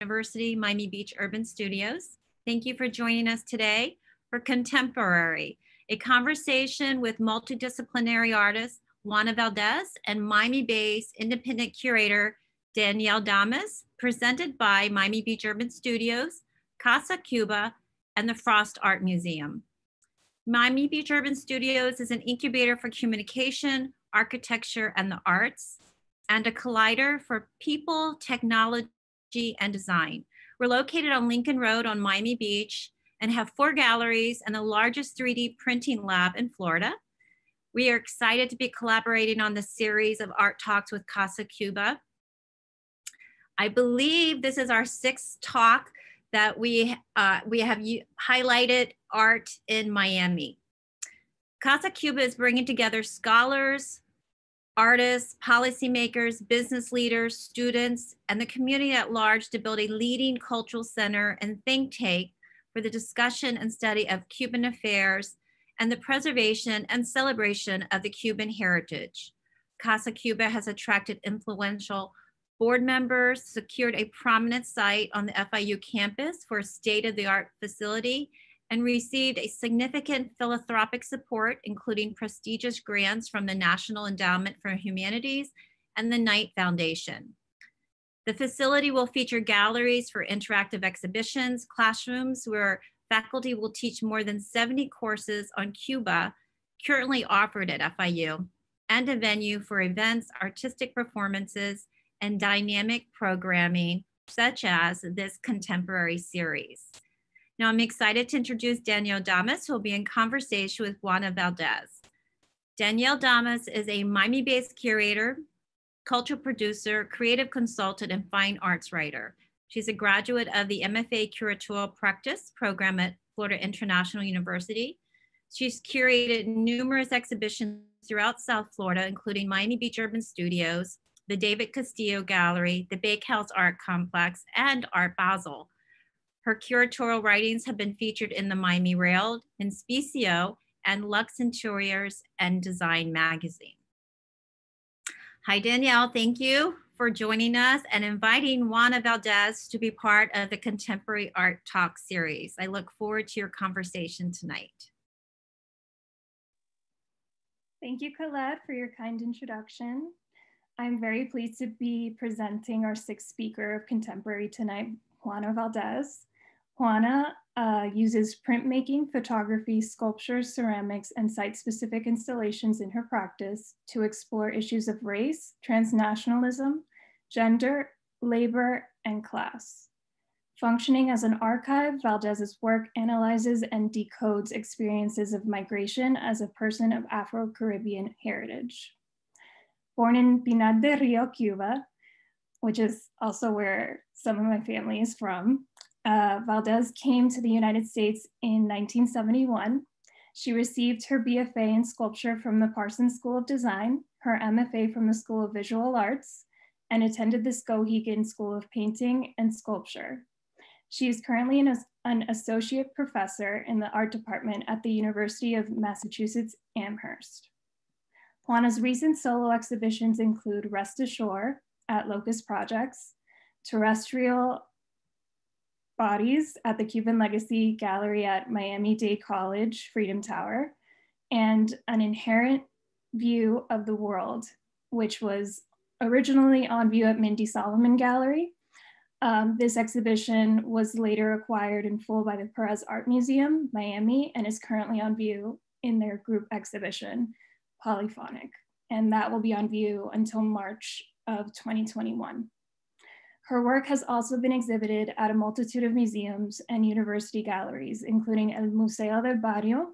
University Miami Beach Urban Studios. Thank you for joining us today for Contemporary, a conversation with multidisciplinary artist Juana Valdés and Miami-based independent curator Danielle Damas, presented by Miami Beach Urban Studios, Casa Cuba, and the Frost Art Museum. Miami Beach Urban Studios is an incubator for communication, architecture, and the arts, and a collider for people, technology, and design. We're located on Lincoln Road on Miami Beach and have four galleries and the largest 3D printing lab in Florida. We are excited to be collaborating on the series of art talks with Casa Cuba. I believe this is our sixth talk that we, uh, we have highlighted art in Miami. Casa Cuba is bringing together scholars, artists, policymakers, business leaders, students, and the community at large to build a leading cultural center and think tank for the discussion and study of Cuban affairs and the preservation and celebration of the Cuban heritage. Casa Cuba has attracted influential board members, secured a prominent site on the FIU campus for a state-of-the-art facility, and received a significant philanthropic support, including prestigious grants from the National Endowment for Humanities and the Knight Foundation. The facility will feature galleries for interactive exhibitions, classrooms where faculty will teach more than 70 courses on Cuba currently offered at FIU, and a venue for events, artistic performances, and dynamic programming, such as this contemporary series. Now I'm excited to introduce Danielle Damas, who will be in conversation with Juana Valdés. Danielle Damas is a Miami-based curator, cultural producer, creative consultant, and fine arts writer. She's a graduate of the MFA Curatorial Practice program at Florida International University. She's curated numerous exhibitions throughout South Florida, including Miami Beach Urban Studios, the David Castillo Gallery, the Bakehouse Art Complex, and Art Basel. Her curatorial writings have been featured in the Miami Herald, Inspicio, and Lux Interiors and Design magazine. Hi, Danielle. Thank you for joining us and inviting Juana Valdés to be part of the Contemporary Art Talk series. I look forward to your conversation tonight. Thank you, Colette, for your kind introduction. I'm very pleased to be presenting our sixth speaker of contemporary tonight, Juana Valdés. Juana uh, uses printmaking, photography, sculpture, ceramics, and site-specific installations in her practice to explore issues of race, transnationalism, gender, labor, and class. Functioning as an archive, Valdés's work analyzes and decodes experiences of migration as a person of Afro-Caribbean heritage. Born in Pinar del Rio, Cuba, which is also where some of my family is from, uh, Valdés came to the United States in 1971. She received her BFA in sculpture from the Parsons School of Design, her MFA from the School of Visual Arts, and attended the Skowhegan School of Painting and Sculpture. She is currently an, an associate professor in the art department at the University of Massachusetts Amherst. Juana's recent solo exhibitions include Rest Ashore at Locust Projects, Terrestrial bodies at the Cuban Legacy Gallery at Miami-Dade College Freedom Tower, and an inherent view of the world, which was originally on view at Mindy Solomon Gallery. Um, this exhibition was later acquired in full by the Perez Art Museum, Miami, and is currently on view in their group exhibition, Polyphonic. And that will be on view until March of 2021. Her work has also been exhibited at a multitude of museums and university galleries, including El Museo del Barrio,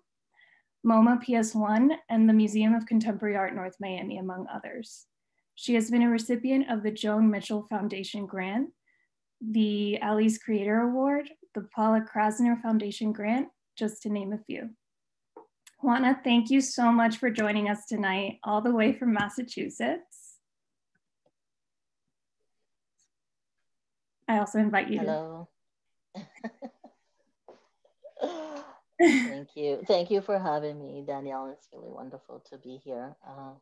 MoMA PS1, and the Museum of Contemporary Art North Miami, among others. She has been a recipient of the Joan Mitchell Foundation Grant, the Ali's Creator Award, the Pollock-Krasner Foundation Grant, just to name a few. Juana, thank you so much for joining us tonight, all the way from Massachusetts. I also invite you. Hello. Thank you. Thank you for having me, Danielle. It's really wonderful to be here. Uh,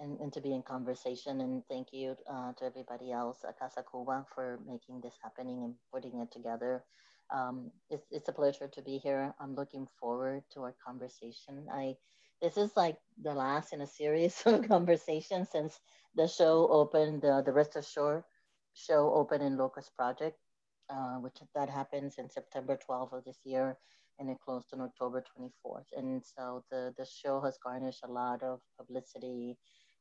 and, and to be in conversation. And thank you uh, to everybody else at Casa Cuba for making this happening and putting it together. Um, it's, it's a pleasure to be here. I'm looking forward to our conversation. I this is like the last in a series of conversations since the show opened, uh, the Rest Ashore show open in Locust Project, uh, which that happens in September 12th of this year and it closed on October 24th. And so the, the show has garnished a lot of publicity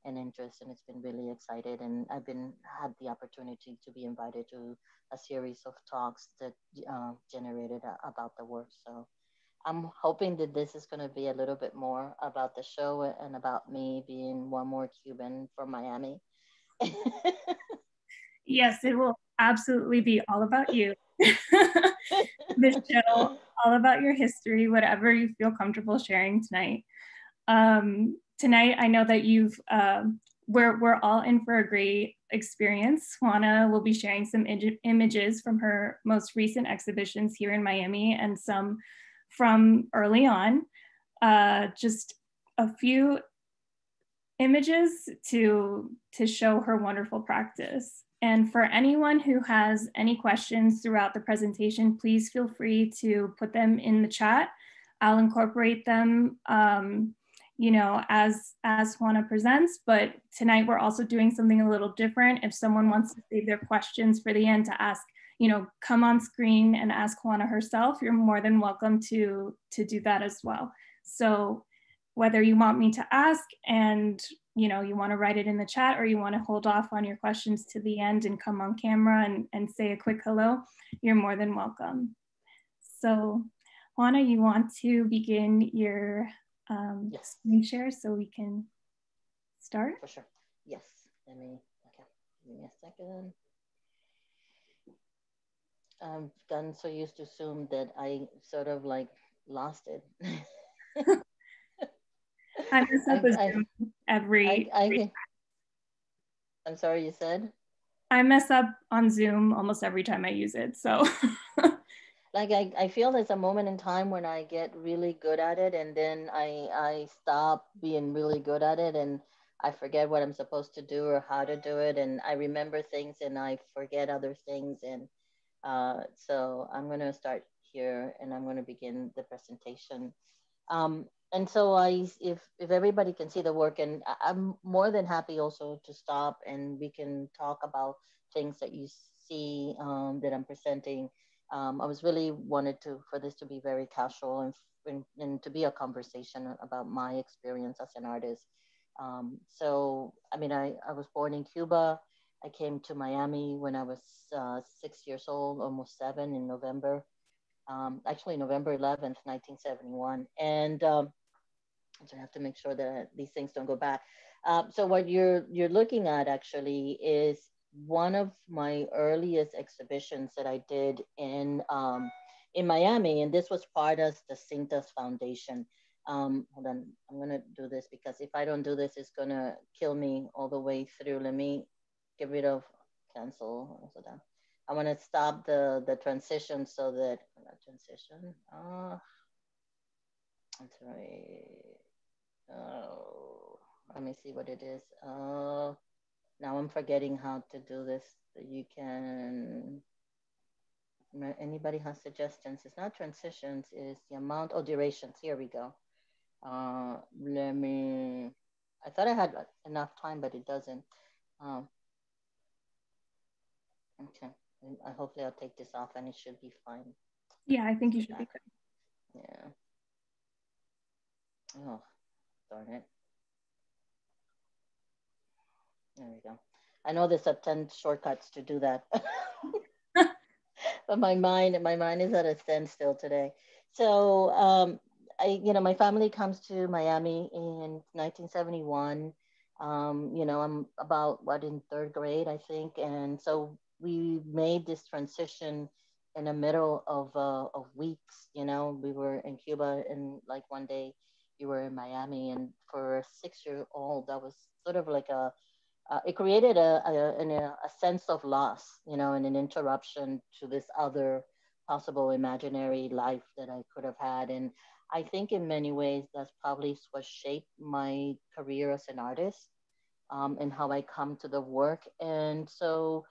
and interest and it's been really excited. And i've been had the opportunity to be invited to a series of talks that uh, generated uh, about the work. So i'm hoping that this is going to be a little bit more about the show and about me being one more cuban from miami yes it will absolutely be all about you this show all about your history whatever you feel comfortable sharing tonight um, tonight I know that you've, um, we're, we're all in for a great experience. Juana will be sharing some images from her most recent exhibitions here in Miami and some from early on. Uh, just a few images to, to show her wonderful practice. And for anyone who has any questions throughout the presentation, please feel free to put them in the chat. I'll incorporate them um, you know, as as Juana presents, but tonight we're also doing something a little different. If someone wants to save their questions for the end to ask, you know, come on screen and ask Juana herself, you're more than welcome to to do that as well. So whether you want me to ask and you know you want to write it in the chat or you want to hold off on your questions to the end and come on camera and, and say a quick hello, you're more than welcome. So Juana, you want to begin your um, yes. screen share so we can start? For sure. Yes. Let me, okay. Give me a second. I've gotten so used to Zoom that I sort of like lost it. I mess up I, every. I, I, I'm sorry, you said? I mess up on Zoom almost every time I use it. So like I, I feel there's a moment in time when I get really good at it and then I I stop being really good at it and I forget what I'm supposed to do or how to do it and I remember things and I forget other things and uh, so I'm going to start here and I'm going to begin the presentation. Um, and so I, if, if everybody can see the work and I'm more than happy also to stop and we can talk about things that you see um, that I'm presenting um, I was really wanted to for this to be very casual and, and, and to be a conversation about my experience as an artist. Um, so, I mean, I, I was born in Cuba. I came to Miami when I was uh, six years old, almost seven in November, um, actually November 11th, 1971. And um, so I have to make sure that these things don't go back. Uh, so what you're you're looking at actually is one of my earliest exhibitions that I did in um, in Miami, and this was part of the Cintas Foundation. Um, hold on, I'm gonna do this because if I don't do this, it's gonna kill me all the way through. Let me get rid of cancel. Also done. I want to stop the the transition so that transition. Uh, I'm sorry. Oh, let me see what it is. Uh, now I'm forgetting how to do this. You can, anybody has suggestions? It's not transitions, it's the amount, oh, durations. Here we go. Uh, let me, I thought I had enough time, but it doesn't. Um, okay, I, hopefully I'll take this off and it should be fine. Yeah, I think you should be good. Yeah. Oh, darn it. There we go. I know there's a 10 shortcuts to do that. but my mind, my mind is at a standstill today. So, um, I, you know, my family comes to Miami in 1971. Um, you know, I'm about what in third grade, I think. And so we made this transition in the middle of, uh, of weeks, you know, we were in Cuba and like one day you were in Miami and for a six year old, that was sort of like a, uh, it created a, a, a, sense of loss, you know, and an interruption to this other possible imaginary life that I could have had. And I think in many ways that's probably what shaped my career as an artist. um, and how I come to the work. And so,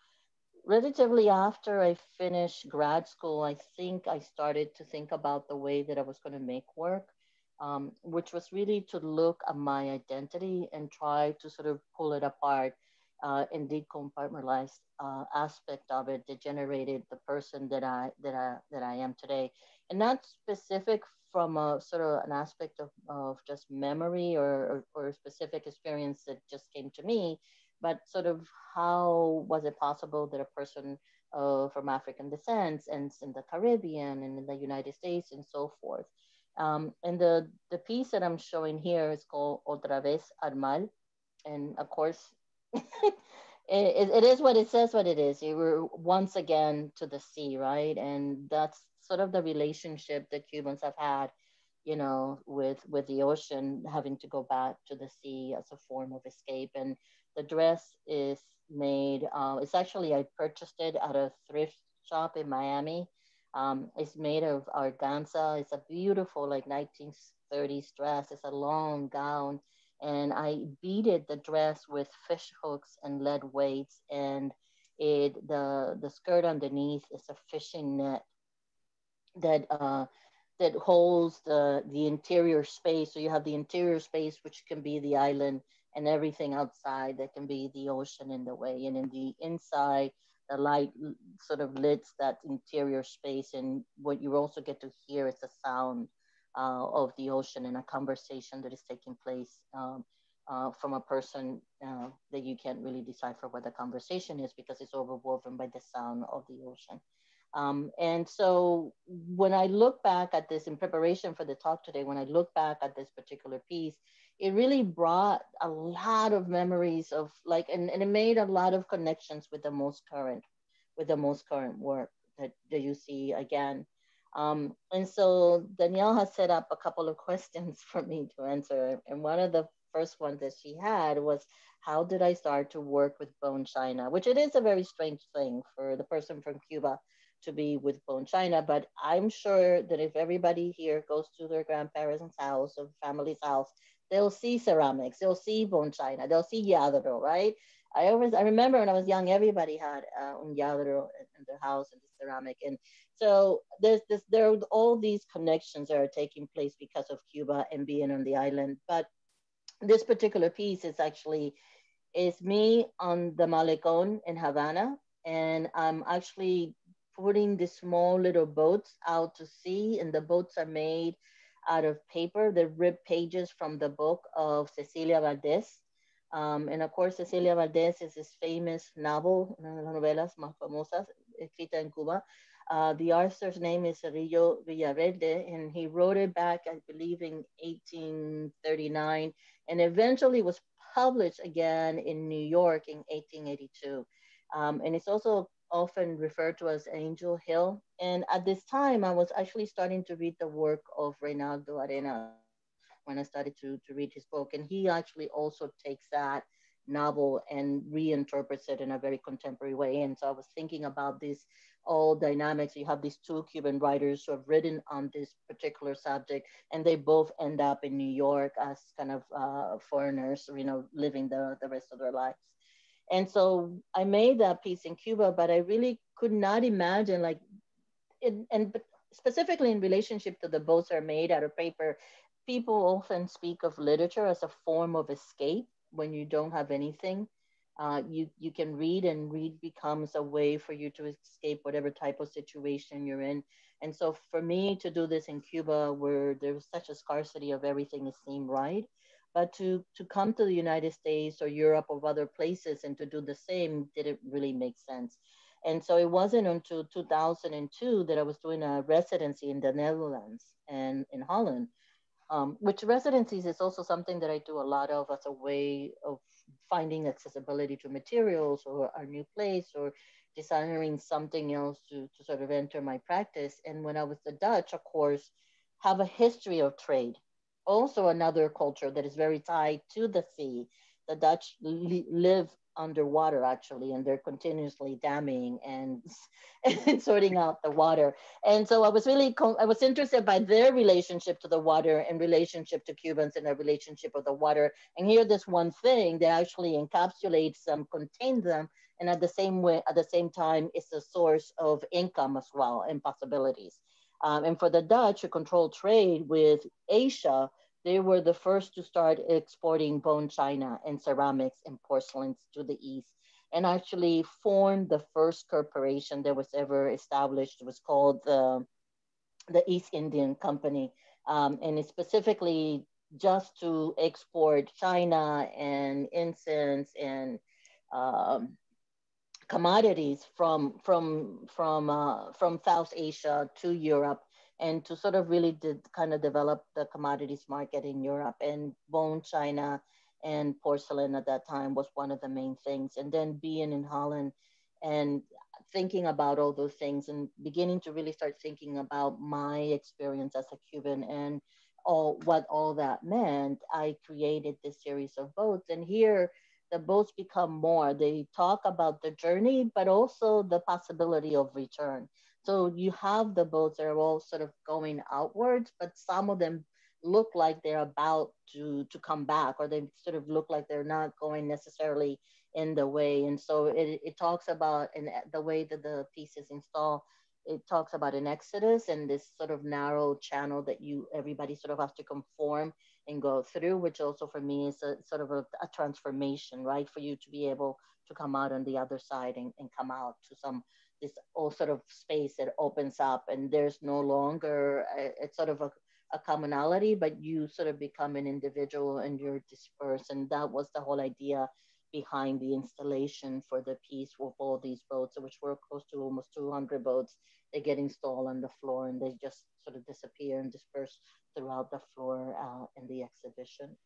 relatively after I finished grad school, I think I started to think about the way that I was going to make work, um, which was really to look at my identity and try to sort of pull it apart uh, and decompartmentalize uh, aspect of it that generated the person that I that I that I am today, and not specific from a sort of an aspect of, of just memory or, or, or specific experience that just came to me, but sort of how was it possible that a person uh, from African descent and in the Caribbean and in the United States and so forth. Um, and the, the piece that I'm showing here is called Otra vez al mar. And of course, it, it is what it says what it is. You were once again to the sea, right? And that's sort of the relationship that Cubans have had, you know, with with the ocean, having to go back to the sea as a form of escape. And the dress is made. Uh, it's actually I purchased it at a thrift shop in Miami. Um, it's made of organza. It's a beautiful like 1930s dress. It's a long gown and I beaded the dress with fish hooks and lead weights, and it the the skirt underneath is a fishing net that uh, that holds the the interior space. So you have the interior space, which can be the island, and everything outside that can be the ocean in the way, and in the inside. The light sort of lights that interior space, and what you also get to hear is the sound uh, of the ocean and a conversation that is taking place um, uh, from a person uh, that you can't really decipher what the conversation is because it's overwoven by the sound of the ocean. Um, and so when I look back at this in preparation for the talk today, when I look back at this particular piece, it really brought a lot of memories of like, and, and it made a lot of connections with the most current, with the most current work that, that you see again um, and so Danielle has set up a couple of questions for me to answer. And one of the first ones that she had was, how did I start to work with bone china? Which it is a very strange thing for the person from Cuba to be with bone china, but I'm sure that if everybody here goes to their grandparents' house or family's house, they'll see ceramics, they'll see bone china, they'll see lladro, right? I always, I remember when I was young, everybody had uh, un lladro in their house and the ceramic. And so there's this, there are all these connections that are taking place because of Cuba and being on the island. But this particular piece is actually, is me on the Malecon in Havana. And I'm actually putting the small little boats out to sea and the boats are made out of paper. the rip pages from the book of Cecilia Valdés. Um, and of course, Cecilia Valdés is this famous novel, una de las novelas más famosas, escrita en Cuba, uh, the author's name is Cirilo Villaverde, and he wrote it back, I believe, in 1839, and eventually was published again in New York in 1882. Um, and it's also often referred to as Angel Hill. And at this time, I was actually starting to read the work of Reinaldo Arenas when I started to, to read his book. And he actually also takes that novel and reinterprets it in a very contemporary way. And so I was thinking about this all dynamics. You have these two Cuban writers who have written on this particular subject, and they both end up in New York as kind of uh, foreigners, you know, living the, the rest of their lives. And so I made that piece in Cuba, but I really could not imagine like, it, and specifically in relationship to the boats are made out of paper, people often speak of literature as a form of escape when you don't have anything. Uh, you you can read and read becomes a way for you to escape whatever type of situation you're in. And so for me to do this in cuba where there's such a scarcity of everything it seemed right but to to come to the united states or europe or other places and to do the same didn't really make sense and so it wasn't until 2002 that i was doing a residency in the netherlands and in holland um, which residencies is also something that I do a lot of as a way of finding accessibility to materials or a new place or desiring something else to, to sort of enter my practice. And when I was the Dutch, of course, have a history of trade. Also another culture that is very tied to the sea. The Dutch li live underwater actually, and they're continuously damming and, and sorting out the water. And so I was really, I was interested by their relationship to the water and relationship to Cubans and their relationship with the water. And here, this one thing that actually encapsulates them, contains them, and at the same way, at the same time, it's a source of income as well and possibilities. Um, and for the Dutch who control trade with Asia, they were the first to start exporting bone china and ceramics and porcelains to the East and actually formed the first corporation that was ever established. It was called the, the East Indian Company. Um, and it's specifically just to export china and incense and um, commodities from from from uh, from South Asia to Europe and to sort of really did kind of develop the commodities market in Europe and bone china and porcelain at that time was one of the main things. And then being in Holland and thinking about all those things and beginning to really start thinking about my experience as a Cuban and all what all that meant, I created this series of boats. And here the boats become more. They talk about the journey, but also the possibility of return. So you have the boats that are all sort of going outwards, but some of them look like they're about to, to come back or they sort of look like they're not going necessarily in the way. And so it, it talks about in the way that the piece is installed, it talks about an exodus and this sort of narrow channel that you everybody sort of has to conform and go through, which also for me is a sort of a, a transformation, right? For you to be able to come out on the other side and, and come out to some this all sort of space that opens up and there's no longer a, it's sort of a, a commonality but you sort of become an individual and you're dispersed and that was the whole idea behind the installation for the piece with all these boats which were close to almost 200 boats. They get installed on the floor and they just sort of disappear and disperse throughout the floor uh, in the exhibition.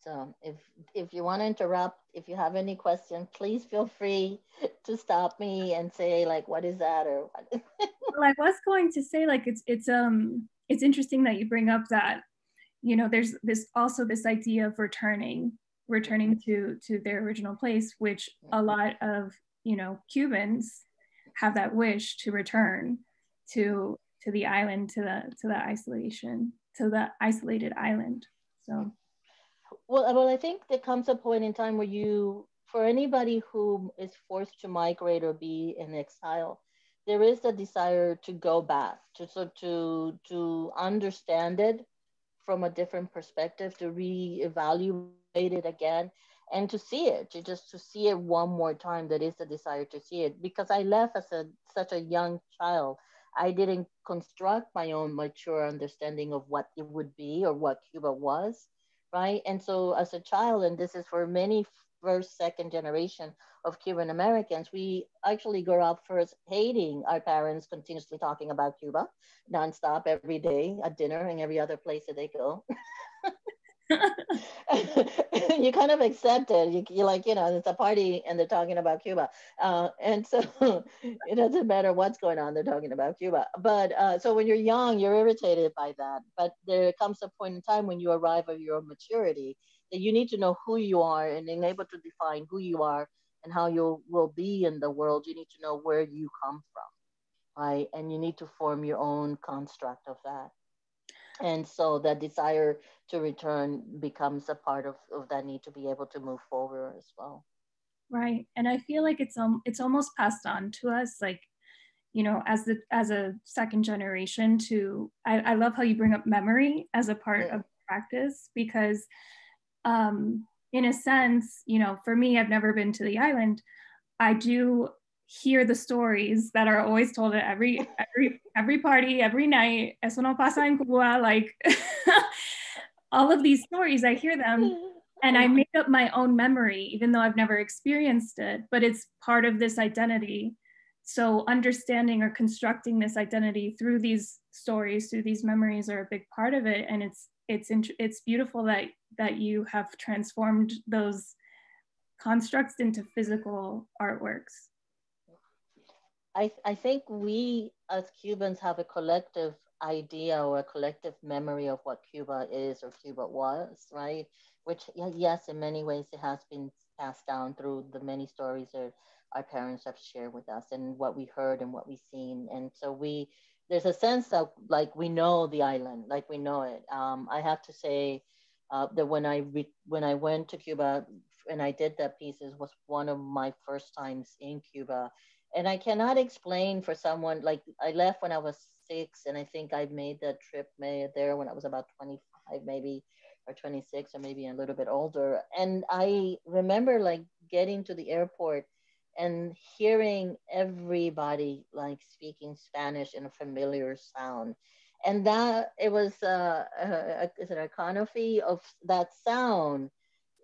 So if if you want to interrupt, if you have any questions, please feel free to stop me and say like, what is that or what? well, I was going to say like it's it's um it's interesting that you bring up that you know there's this also this idea of returning returning to to their original place which a mm-hmm. lot of you know cubans have that wish to return to to the island to the to the isolation to the isolated island so well, well, I think there comes a point in time where you, for anybody who is forced to migrate or be in exile, there is a desire to go back, to so to to understand it from a different perspective, to reevaluate it again, and to see it, to just to see it one more time. That is the desire to see it because I left as a such a young child. I didn't construct my own mature understanding of what it would be or what Cuba was right? And so as a child, and this is for many first, second generation of Cuban Americans, we actually grew up first hating our parents continuously talking about Cuba nonstop every day at dinner and every other place that they go. you kind of accept it. You, you're like, you know, it's a party and they're talking about Cuba. Uh, and so it doesn't matter what's going on, they're talking about Cuba. But uh, so when you're young, you're irritated by that. But there comes a point in time when you arrive at your maturity that you need to know who you are and being able to define who you are and how you will be in the world. You need to know where you come from, right? And you need to form your own construct of that and so that desire to return becomes a part of, of that need to be able to move forward as well. Right. And i feel like it's um it's almost passed on to us like you know as the as a second generation to i, I love how you bring up memory as a part yeah. of practice because um in a sense you know for me i've never been to the island. I do hear the stories that are always told at every every every party every night. Eso no pasa en Cuba like all of these stories I hear them and I make up my own memory even though I've never experienced it but it's part of this identity. So understanding or constructing this identity through these stories through these memories are a big part of it. And it's it's it's beautiful that that you have transformed those constructs into physical artworks I, I think we as Cubans have a collective idea or a collective memory of what Cuba is or Cuba was, right? Which, yes, in many ways it has been passed down through the many stories that our parents have shared with us and what we heard and what we've seen. And so we, there's a sense that like we know the island, like we know it. Um, I have to say uh, that when I re- when I went to Cuba and I did that piece, it was one of my first times in Cuba, and I cannot explain for someone like I left when I was six, and I think I made the trip there when I was about 25, maybe or 26, or maybe a little bit older. And I remember like getting to the airport and hearing everybody like speaking Spanish in a familiar sound. And that it was uh, a, is it a iconography of that sound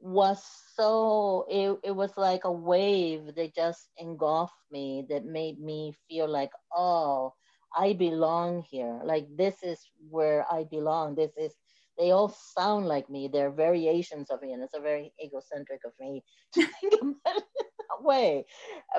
was so it, it was like a wave that just engulfed me that made me feel like oh i belong here. Like this is where i belong. This is they all sound like me. They're variations of me and it's a very egocentric of me to think about way.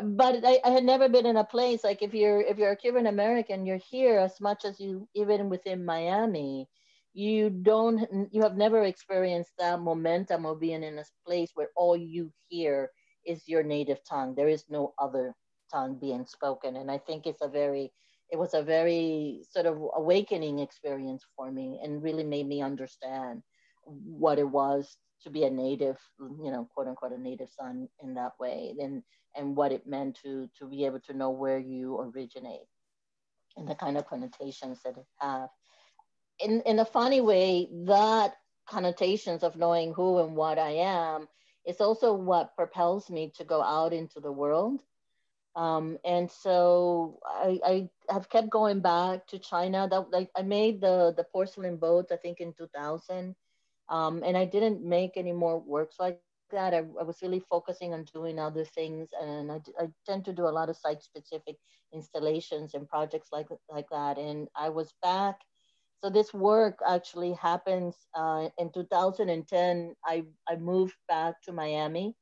But I, I, had never been in a place like if you're if you're a cuban american you're here as much as you even within miami you don't you have never experienced that momentum of being in a place where all you hear is your native tongue. There is no other tongue being spoken. And i think it's a very it was a very sort of awakening experience for me and really made me understand what it was to be a native you know quote unquote a native son in that way and and what it meant to to be able to know where you originate and the kind of connotations that it have in, in a funny way, that connotations of knowing who and what I am is also what propels me to go out into the world. Um, and so I, I have kept going back to China. That like I made the the porcelain boat I think in 2000, um, and I didn't make any more works like that. I, I was really focusing on doing other things, and I, I tend to do a lot of site specific installations and projects like like that. And I was back so this work actually happens uh, in 2010. I, I moved back to Miami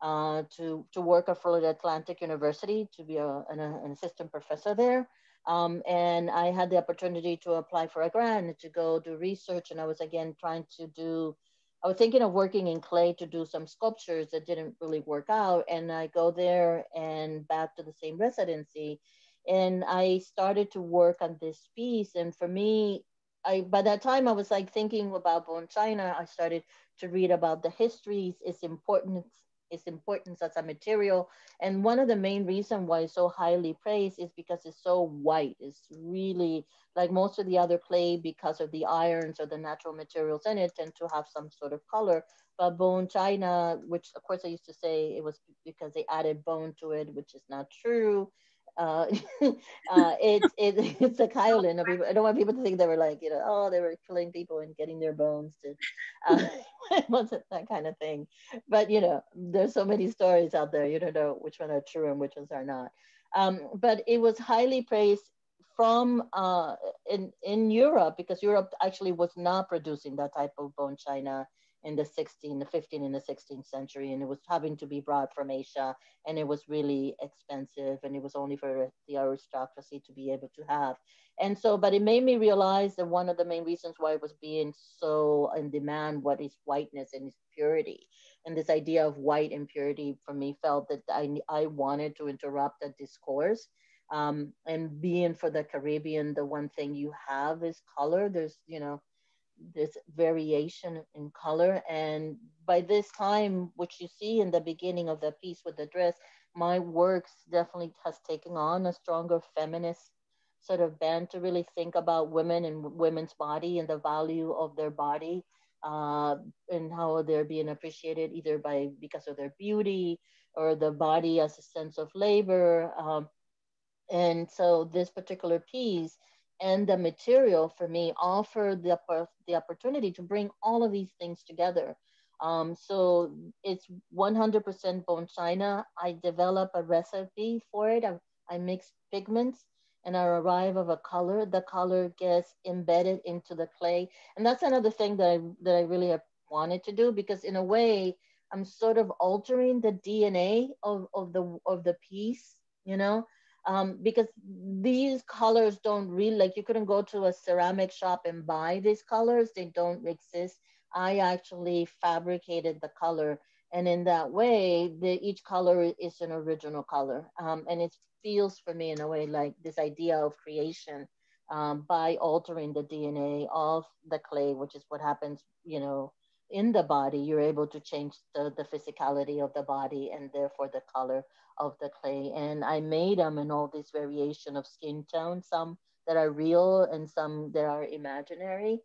uh, to, to work at Florida Atlantic University to be a, an, an assistant professor there. Um, and I had the opportunity to apply for a grant to go do research. And I was again trying to do, I was thinking of working in clay to do some sculptures that didn't really work out. And I go there and back to the same residency and I started to work on this piece. And for me, I by that time I was like thinking about bone china. I started to read about the histories, its importance, its importance as a material. And one of the main reasons why it's so highly praised is because it's so white. It's really like most of the other clay because of the irons or the natural materials in it tend to have some sort of color. But bone china, which of course I used to say it was because they added bone to it, which is not true uh, uh, it, it, it's a kaolin. I don't want people to think they were like, you know, oh, they were killing people and getting their bones to, uh, it wasn't that kind of thing. But, you know, there's so many stories out there, you don't know which one are true and which ones are not. Um, but it was highly praised from uh, in, in Europe because Europe actually was not producing that type of bone china in the 16, the 15 and the 16th century, and it was having to be brought from Asia, and it was really expensive, and it was only for the aristocracy to be able to have. And so, but it made me realize that one of the main reasons why it was being so in demand, what is whiteness and its purity, and this idea of white impurity for me felt that I I wanted to interrupt that discourse. Um, and being for the Caribbean, the one thing you have is color. There's, you know, this variation in color. And by this time, which you see in the beginning of the piece with the dress, my works definitely has taken on a stronger feminist sort of bent to really think about women and women's body and the value of their body uh, and how they're being appreciated either by because of their beauty or the body as a sense of labor. Um, and so this particular piece and the material for me offer the, the opportunity to bring all of these things together. Um, so it's 100% bone china. I develop a recipe for it. I, I mix pigments and I arrive of a color. The color gets embedded into the clay. And that's another thing that I, that I really wanted to do because in a way, I'm sort of altering the DNA of, of the of the piece, you know, um, because these colors don't really like you couldn't go to a ceramic shop and buy these colors. They don't exist. I actually fabricated the color and in that way the each color is an original color. Um, and it feels for me in a way like this idea of creation um, by altering the dna of the clay which is what happens you know in the body you're able to change the, the physicality of the body and therefore the color of the clay. And I made them in all this variation of skin tone, some that are real and some that are imaginary.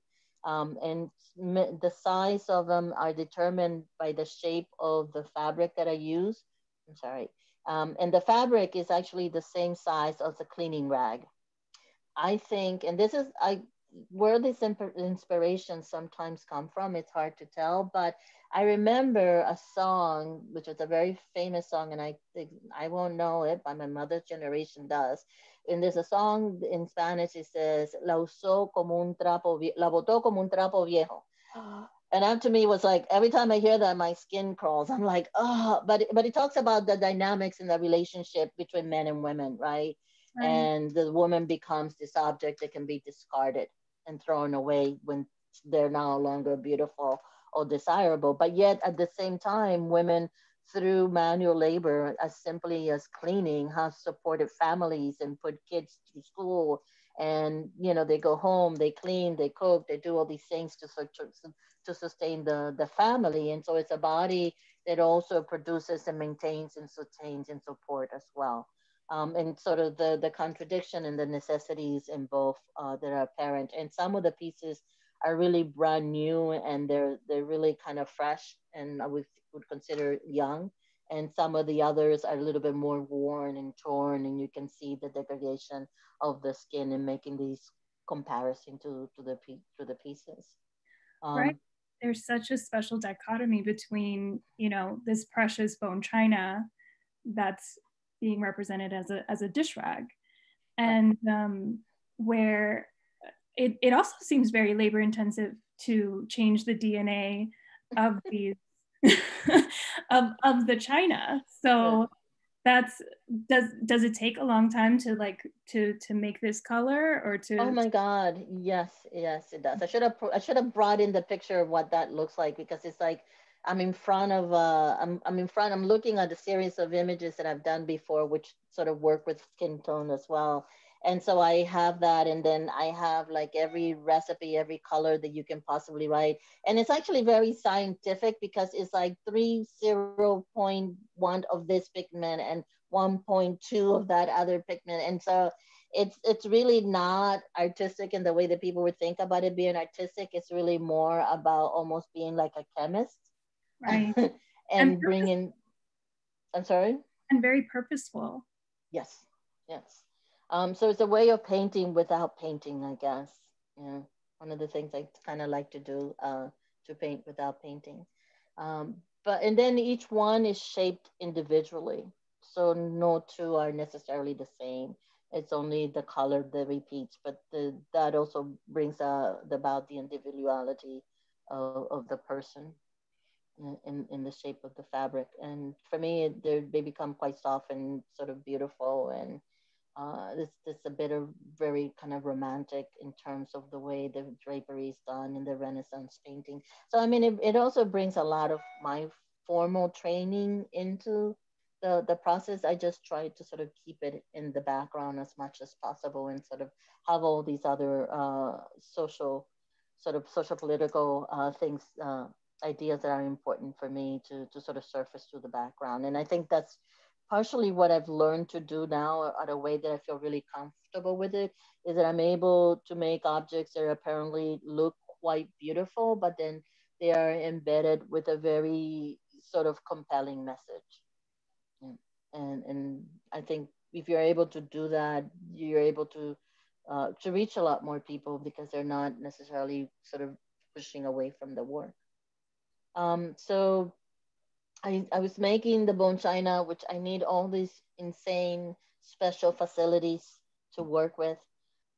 Um, and the size of them are determined by the shape of the fabric that I use. I'm sorry. Um, and the fabric is actually the same size as a cleaning rag. I think, and this is, I where these inspirations sometimes come from, it's hard to tell. But I remember a song, which was a very famous song, and I think I won't know it, but my mother's generation does. And there's a song in Spanish. It says, "La usó como un trapo, la botó como un trapo viejo." And that to me was like every time I hear that, my skin crawls. I'm like, oh, but but it talks about the dynamics in the relationship between men and women, right? right. And the woman becomes this object that can be discarded and thrown away when they're no longer beautiful or desirable. But yet at the same time, women through manual labor as simply as cleaning have supported families and put kids to school. And you know they go home they clean they cook they do all these things to, to sustain the, the family. And so it's a body that also produces and maintains and sustains and support as well um, and sort of the, the contradiction and the necessities in both uh, that are apparent. And some of the pieces are really brand new and they're they're really kind of fresh and I would, consider young. And some of the others are a little bit more worn and torn, and you can see the degradation of the skin in making these comparison to, to the to the pieces. Um, right. There's such a special dichotomy between, you know, this precious bone china that's being represented as a as a dish rag, and um, where it, it also seems very labor intensive to change the DNA of these of of the china. So that's does does it take a long time to like to to make this color or to oh my god. Yes yes it does. I should have i should have brought in the picture of what that looks like because it's like I'm in front of, uh, I'm, I'm in front, I'm looking at a series of images that I've done before, which sort of work with skin tone as well. And so I have that, and then I have like every recipe, every color that you can possibly write. And it's actually very scientific because it's like three zero point one of this pigment and 1.2 of that other pigment. And so it's it's really not artistic in the way that people would think about it being artistic. It's really more about almost being like a chemist right. And, and bring in i'm sorry? And very purposeful. Yes yes. Um, so it's a way of painting without painting i guess. Yeah one of the things i kind of like to do uh, to paint without painting. Um, but and then each one is shaped individually. So no two are necessarily the same. It's only the color that repeats but the, that also brings uh, about the individuality of, of the person in, in the shape of the fabric. And for me, they become quite soft and sort of beautiful. And uh, it's, it's a bit of very kind of romantic in terms of the way the drapery is done in the Renaissance painting. So, I mean, it, it also brings a lot of my formal training into the, the process. I just try to sort of keep it in the background as much as possible and sort of have all these other uh, social, sort of social political uh, things uh, ideas that are important for me to, to sort of surface to the background. And I think that's partially what I've learned to do now at a way that I feel really comfortable with it is that I'm able to make objects that apparently look quite beautiful, but then they are embedded with a very sort of compelling message. And, and I think if you're able to do that, you're able to uh, to reach a lot more people because they're not necessarily sort of pushing away from the work. Um, so I, I was making the bone china, which I need all these insane special facilities to work with.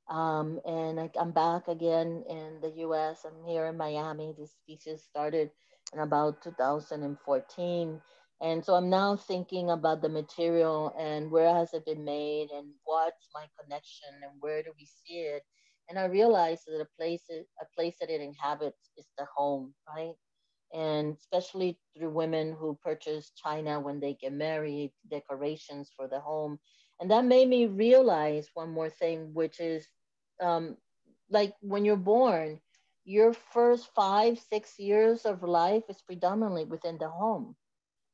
Um, and I, am back again in the US. I'm here in Miami. This thesis started in about 2014. And so I'm now thinking about the material and where has it been made and what's my connection and where do we see it. And I realized that a place, a place that it inhabits is the home, right? And especially through women who purchase china when they get married, decorations for the home. And that made me realize one more thing, which is um, like when you're born, your first five, six years of life is predominantly within the home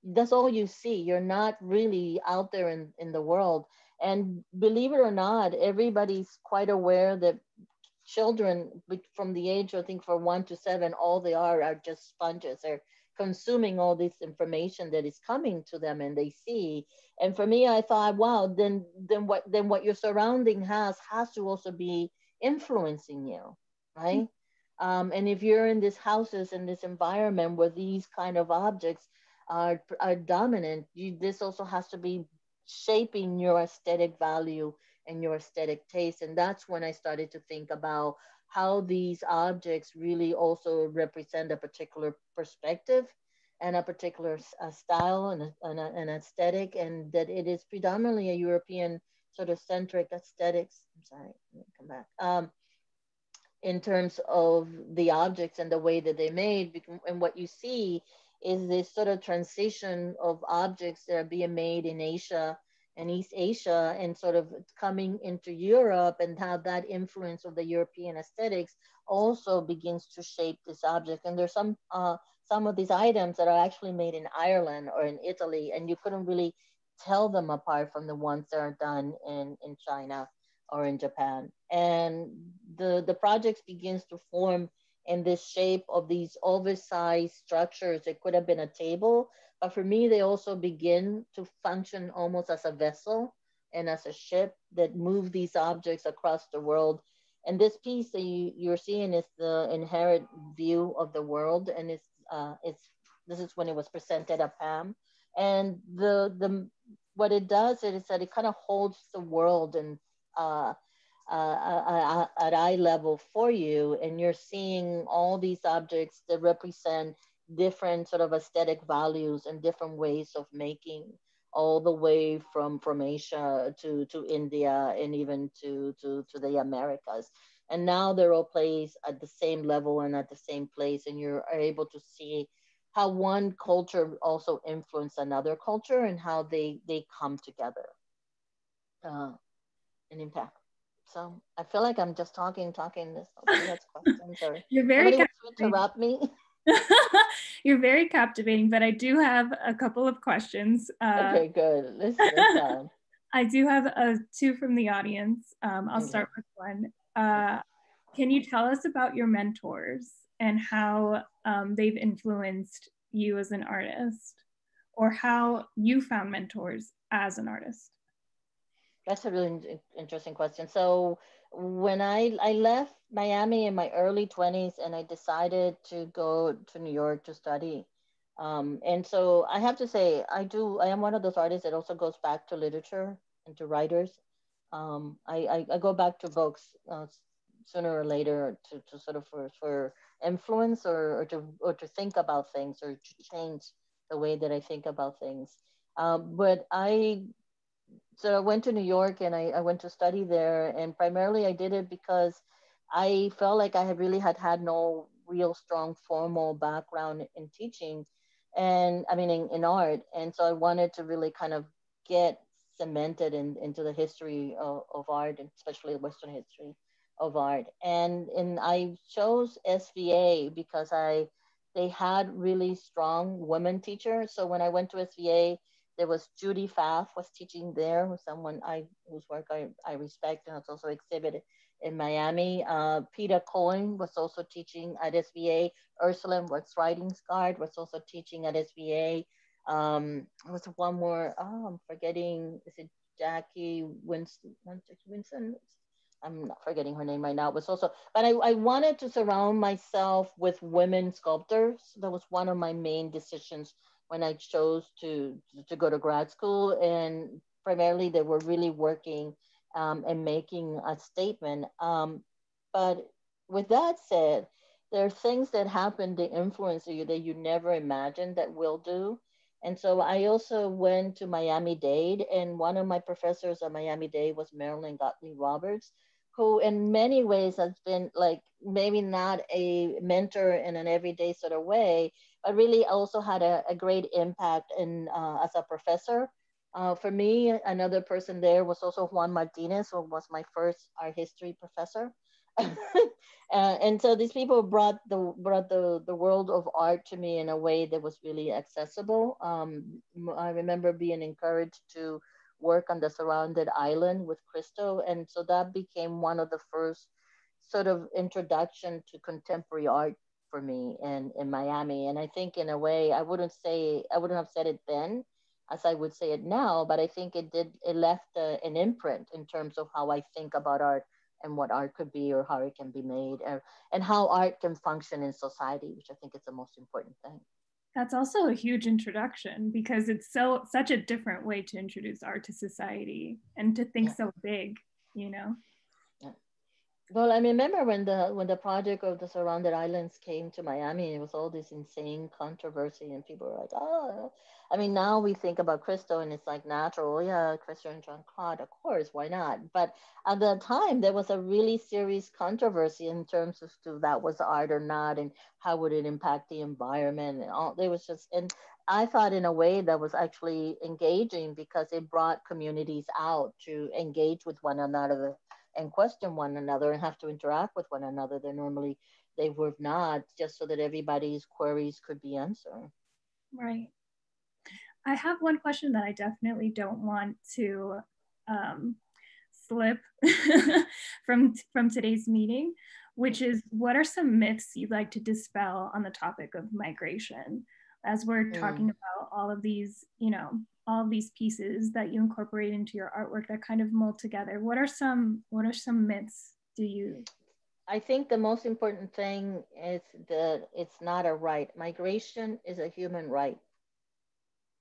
that's all you see. You're not really out there in, in the world. And believe it or not, everybody's quite aware that children from the age, I think, for one to seven, all they are are just sponges. They're consuming all this information that is coming to them and they see. And for me, I thought, wow, then then what then what your surrounding has has to also be influencing you, right? Mm-hmm. Um, and if you're in these houses in this environment where these kind of objects are, are dominant, you, this also has to be shaping your aesthetic value and your aesthetic taste. And that's when I started to think about how these objects really also represent a particular perspective and a particular style and, a, and a, an aesthetic, and that it is predominantly a European sort of centric aesthetics. I'm sorry, come back. Um, in terms of the objects and the way that they made, and what you see is this sort of transition of objects that are being made in Asia and East Asia and sort of coming into Europe and how that influence of the European aesthetics also begins to shape this object. And there's some uh, some of these items that are actually made in Ireland or in Italy, and you couldn't really tell them apart from the ones that are done in, in China or in Japan. And the, the project begins to form in this shape of these oversized structures. It could have been a table, but for me, they also begin to function almost as a vessel and as a ship that move these objects across the world. And this piece that you, you're seeing is the inherent view of the world. And it's, uh, it's this is when it was presented at PAM. And the, the what it does is that it kind of holds the world and uh, uh, uh, uh, at eye level for you and you're seeing all these objects that represent different sort of aesthetic values and different ways of making all the way from from Asia to to India and even to to to the Americas and now they're all placed at the same level and at the same place and you're able to see how one culture also influence another culture and how they they come together uh, and impact so I feel like I'm just talking, talking. This that's questions or you're very interrupt me. you're very captivating, but I do have a couple of questions. Uh, okay, good. Let's, I do have uh, two from the audience. Um, I'll start with one. Uh, can you tell us about your mentors and how um, they've influenced you as an artist, or how you found mentors as an artist? That's a really interesting question. So when I, I left Miami in my early 20s and I decided to go to New York to study. Um, and so I have to say, I do, I am one of those artists that also goes back to literature and to writers. Um, I, I, I, go back to books uh, sooner or later to, to sort of for, for influence or, or, to, or to think about things or to change the way that I think about things. Um, but I so I went to New York and I, I went to study there. And primarily I did it because I felt like I had really had had no real strong formal background in teaching and I mean in, in art. And so I wanted to really kind of get cemented in, into the history of, of art, and especially Western history of art. And and I chose SVA because I they had really strong women teachers. So when I went to SVA, there was Judy Pfaff was teaching there, who's someone I whose work I, I respect and it's also exhibited in Miami. Uh, Petah Coyne was also teaching at SVA. Ursula What's Writing Guard was also teaching at SVA. Um, there was one more, oh, I'm forgetting, is it Jackie Winston? Winston? I'm not forgetting her name right now. It was also, but I, I wanted to surround myself with women sculptors. That was one of my main decisions when I chose to, to go to grad school. And primarily they were really working um, and making a statement. Um, but with that said, there are things that happen to influence you that you never imagined that will do. And so I also went to Miami Dade, and one of my professors at Miami Dade was Marilyn Gottlieb Roberts, who in many ways has been like maybe not a mentor in an everyday sort of way, but really also had a, a great impact in uh, as a professor. Uh, for me, another person there was also Juan Martinez, who was my first art history professor. uh, and so these people brought the brought the the world of art to me in a way that was really accessible. Um, I remember being encouraged to work on the surrounded island with Christo, and so that became one of the first sort of introduction to contemporary art for me in in Miami. And I think in a way I wouldn't say I wouldn't have said it then as I would say it now, but I think it did it left a, an imprint in terms of how I think about art and what art could be or how it can be made or, and how art can function in society, which I think is the most important thing. That's also a huge introduction because it's so such a different way to introduce art to society and to think yeah. so big, you know. Well, I remember when the when the project of the surrounded islands came to Miami, it was all this insane controversy, and people were like, "Oh, I mean, now we think about Christo and it's like natural. Oh, yeah, Christo and Jeanne-Claude, of course, why not? But at the time, there was a really serious controversy in terms of if that was art or not, and how would it impact the environment. And all there was just, and I thought in a way that was actually engaging because it brought communities out to engage with one another and question one another and have to interact with one another. They normally they would not, just so that everybody's queries could be answered. Right. I have one question that I definitely don't want to um, slip from from today's meeting, which is what are some myths you'd like to dispel on the topic of migration? As we're mm. talking about all of these, you know, all of these pieces that you incorporate into your artwork that kind of mold together. What are some what are some myths do you I think the most important thing is that it's not a right. Migration is a human right.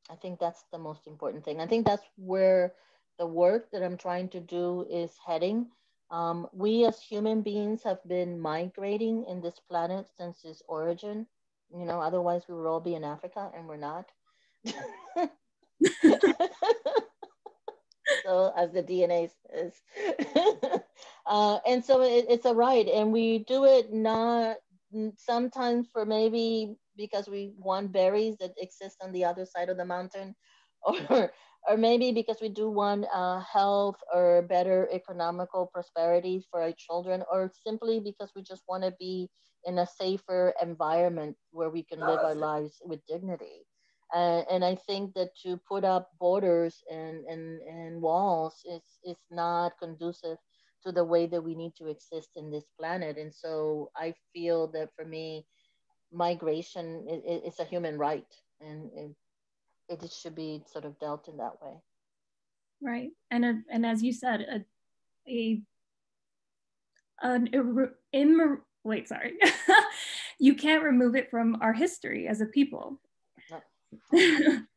I think that's the most important thing. I think that's where the work that I'm trying to do is heading. Um, we as human beings have been migrating in this planet since its origin. You know, otherwise we would all be in Africa and we're not. so as the DNA says. uh, and so it, it's a right. And we do it not sometimes for maybe because we want berries that exist on the other side of the mountain, or or maybe because we do want uh, health or better economical prosperity for our children, or simply because we just want to be in a safer environment where we can live our lives with dignity. Uh, and I think that to put up borders and, and, and walls is, is not conducive to the way that we need to exist in this planet. And so I feel that for me, migration is, is a human right and it, it should be sort of dealt in that way right and a, and as you said a a an in wait sorry you can't remove it from our history as a people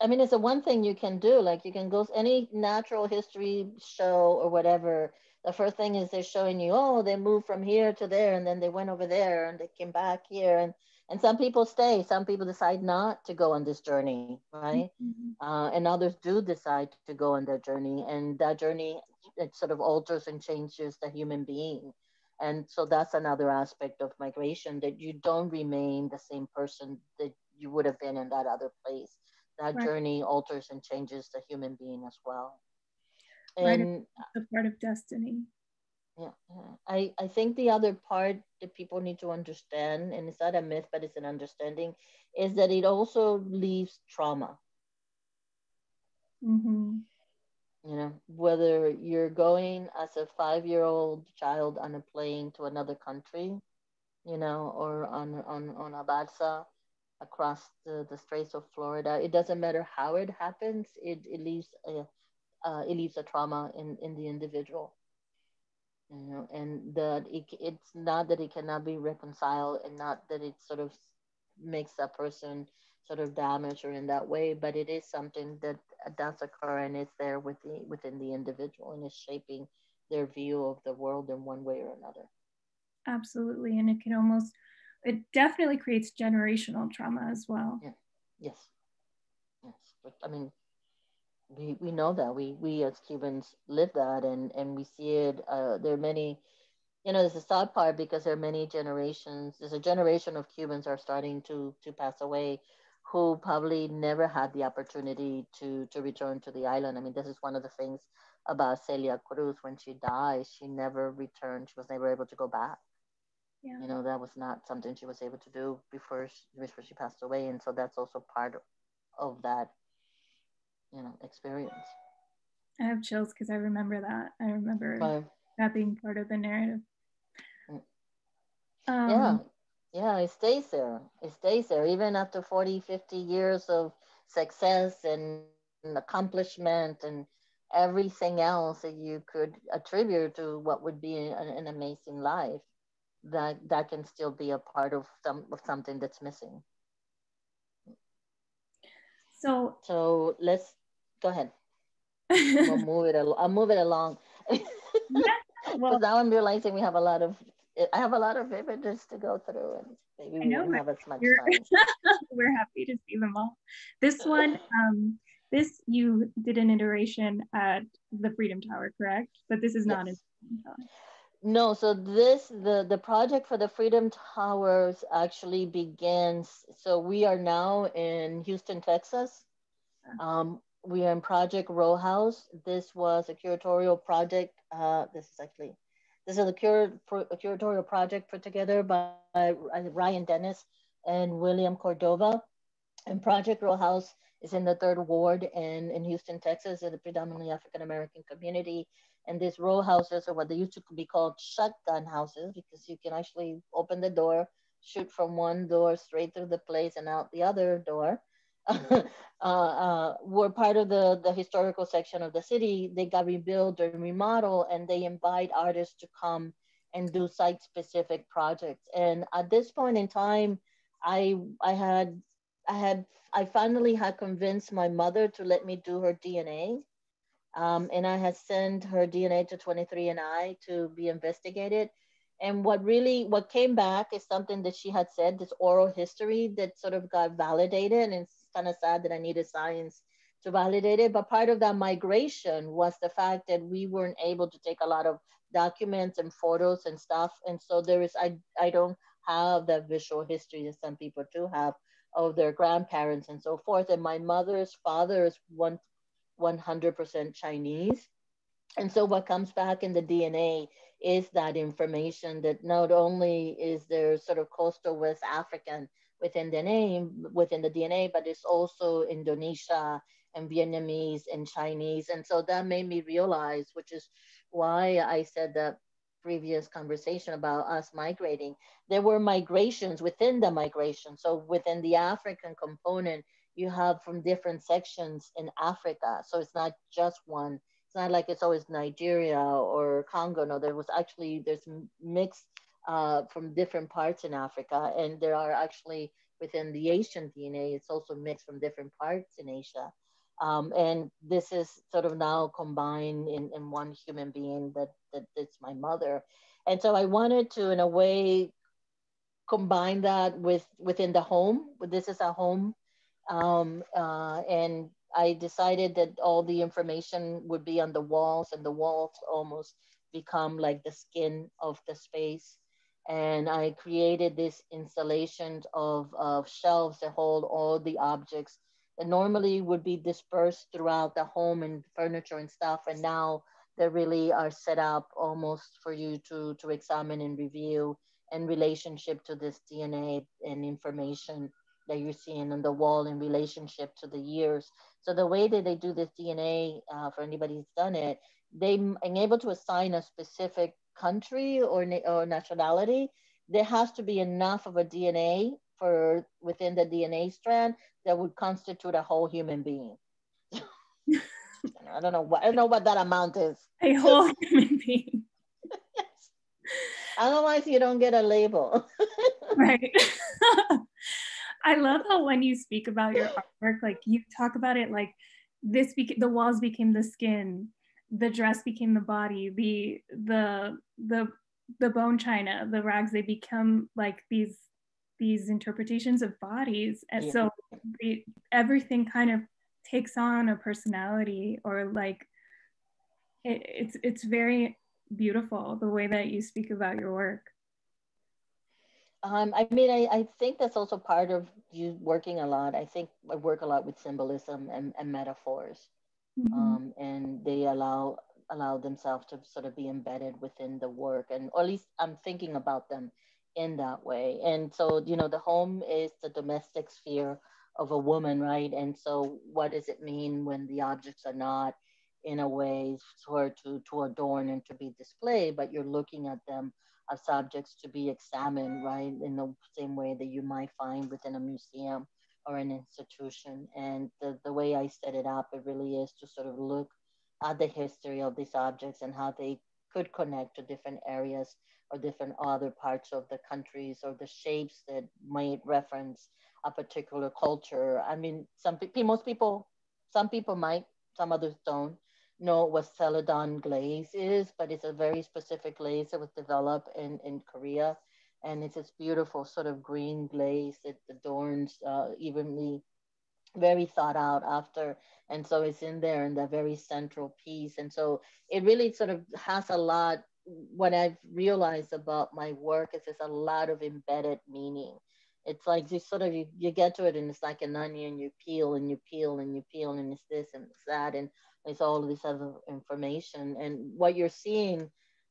I mean, it's the one thing you can do. Like you can go any natural history show or whatever. The first thing is they're showing you, oh, they moved from here to there, and then they went over there, and they came back here, and and some people stay. Some people decide not to go on this journey, right? Mm-hmm. Uh, and others do decide to go on their journey, and that journey it sort of alters and changes the human being. And so that's another aspect of migration that you don't remain the same person that you would have been in that other place. That right. journey alters and changes the human being as well. And right. a part of destiny. Yeah, yeah. I, I think the other part that people need to understand, and it's not a myth, but it's an understanding, is that it also leaves trauma. Mm-hmm. You know, whether you're going as a five year old child on a plane to another country, you know, or on, on, on a balsa across the, the Straits of Florida. It doesn't matter how it happens. It, it leaves a uh, it leaves a trauma in, in the individual. You know, and that it, it's not that it cannot be reconciled, and not that it sort of makes that person sort of damaged or in that way, but it is something that uh, does occur and is there with the, within the individual and is shaping their view of the world in one way or another. Absolutely, and it can almost it definitely creates generational trauma as well. Yeah. Yes. Yes. I mean, we, we know that we we as Cubans live that and and we see it. Uh, there are many, you know, there's a sad part because there are many generations. There's a generation of Cubans are starting to to pass away, who probably never had the opportunity to to return to the island. I mean, this is one of the things about Celia Cruz when she died. She never returned. She was never able to go back. Yeah. You know, that was not something she was able to do before she, before she passed away, and so that's also part of, of that you know experience. I have chills because i remember that. I remember but, that being part of the narrative. Mm. um, yeah. Yeah it stays there. It stays there. Even after 40 50 years of success and, and accomplishment and everything else that you could attribute to what would be an, an amazing life that that can still be a part of some of something that's missing. So so let's go ahead. I'll move it. Al- I'll move it along. yeah, well, now I'm realizing we have a lot of. I have a lot of images to go through, and maybe we won't have as much time. we're happy to see them all. This one, um, this you did an iteration at the Freedom Tower, correct? But this is not yes. No, so this the the project for the Freedom Towers actually begins. So we are now in Houston, Texas. Um, we are in Project Row House. This was a curatorial project. Uh, this is actually, this is a, cur a curatorial project put together by Ryan Dennis and William Cordova. And Project Row House is in the third ward in, in Houston, Texas, in a predominantly African-American community. And these row houses are what they used to be called shotgun houses because you can actually open the door, shoot from one door straight through the place and out the other door. uh, uh, were part of the, the historical section of the city. They got rebuilt or remodeled, and they invite artists to come and do site specific projects. And at this point in time, I I had I had I finally had convinced my mother to let me do her DNA. Um, and I had sent her DNA to 23andMe to be investigated. And what really what came back is something that she had said, this oral history that sort of got validated and kind of sad that I needed science to validate it. But part of that migration was the fact that we weren't able to take a lot of documents and photos and stuff. And so there is, I, I don't have that visual history that some people do have of their grandparents and so forth. And my mother's father is one, 100% Chinese. And so what comes back in the DNA is that information that not only is there sort of coastal West African within the name, within the DNA, but it's also Indonesia and Vietnamese and Chinese. And so that made me realize, which is why I said that previous conversation about us migrating, there were migrations within the migration. So within the African component, you have from different sections in Africa. So it's not just one. It's not like it's always Nigeria or Congo. No, there was actually, there's mixed uh, from different parts in Africa. And there are actually within the Asian DNA, it's also mixed from different parts in Asia. Um, and this is sort of now combined in, in one human being that, that that's my mother. And so I wanted to, in a way, combine that with within the home. This is a home. Um, uh, and I decided that all the information would be on the walls and the walls almost become like the skin of the space and I created this installation of, of shelves that hold all the objects that normally would be dispersed throughout the home and furniture and stuff. And now they really are set up almost for you to, to examine and review in relationship to this DNA and information that you're seeing on the wall in relationship to the years. So the way that they do this DNA, uh, for anybody who's done it, they are able to assign a specific country or, or nationality, there has to be enough of a DNA for within the DNA strand that would constitute a whole human being. I don't know what I don't know what that amount is. A whole human being. yes. Otherwise, you don't get a label. right. I love how when you speak about your artwork, like you talk about it like this. Beca- the walls became the skin, the dress became the body the the the the bone china the rags they become like these these interpretations of bodies and yeah. so the, everything kind of takes on a personality or like it, it's it's very beautiful the way that you speak about your work um, I mean, I, I think that's also part of you working a lot. I think I work a lot with symbolism and, and metaphors, mm-hmm. um, and they allow allow themselves to sort of be embedded within the work, and or at least I'm thinking about them in that way. And so, you know, the home is the domestic sphere of a woman, right? And so, what does it mean when the objects are not in a way for to to adorn and to be displayed, but you're looking at them as subjects to be examined, right, in the same way that you might find within a museum or an institution. And the, the way I set it up, it really is to sort of look at the history of these objects and how they could connect to different areas or different other parts of the countries or the shapes that might reference a particular culture. I mean, some people, most people, some people might, some others don't know what celadon glaze is, but it's a very specific glaze that was developed in, in Korea. And it's this beautiful sort of green glaze that adorns uh, evenly, very thought out after. And so it's in there in that very central piece. And so it really sort of has a lot, what I've realized about my work is there's a lot of embedded meaning. It's like you sort of, you, you get to it and it's like an onion, you peel and you peel and you peel and it's this and it's that. And it's all of this other information. And what you're seeing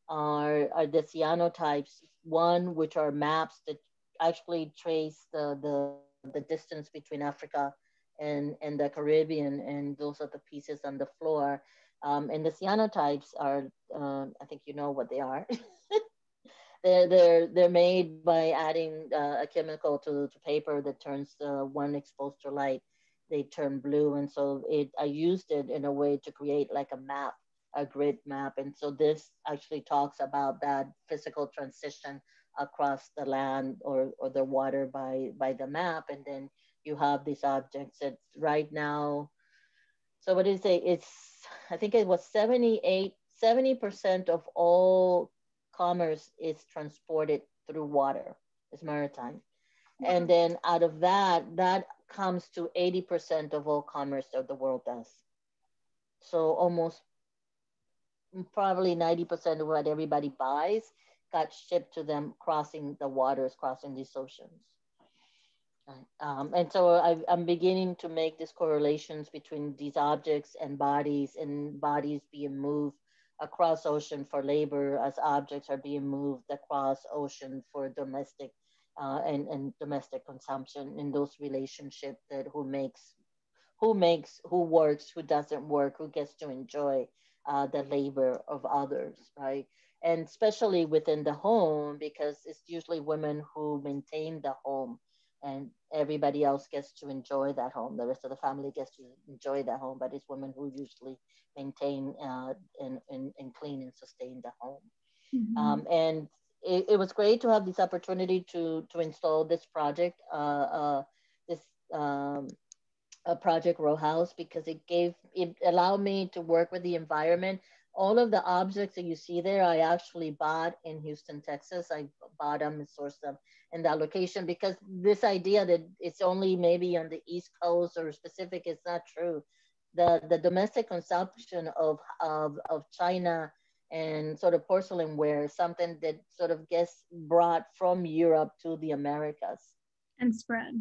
are, are the cyanotypes, one, which are maps that actually trace the, the, the distance between Africa and, and the Caribbean. And those are the pieces on the floor. Um, and the cyanotypes are, uh, I think you know what they are. they're, they're, they're made by adding uh, a chemical to, to paper that turns uh, one exposed to light they turn blue. And so it, I used it in a way to create like a map, a grid map. And so this actually talks about that physical transition across the land or, or the water by, by the map. And then you have these objects that right now, so what did it say? It's, I think it was 78, 70% of all commerce is transported through water, it's maritime. And then out of that, that comes to 80% of all commerce that the world does. So almost probably 90% of what everybody buys got shipped to them crossing the waters, crossing these oceans. Um, and so I, am beginning to make these correlations between these objects and bodies and bodies being moved across ocean for labor as objects are being moved across ocean for domestic uh, and, and domestic consumption in those relationships that who makes who makes who works who doesn't work who gets to enjoy uh, the labor of others right? And especially within the home because it's usually women who maintain the home and everybody else gets to enjoy that home. The rest of the family gets to enjoy that home but it's women who usually maintain uh, and, and, and clean and sustain the home. Mm-hmm. um, and it, it, was great to have this opportunity to to install this project, uh, uh, this um, a project row house because it gave it allowed me to work with the environment. All of the objects that you see there, I actually bought in Houston, Texas. I bought them and sourced them in that location because this idea that it's only maybe on the East Coast or specific is not true. The the domestic consumption of of, of China and sort of porcelain ware, something that sort of gets brought from Europe to the Americas. And spread.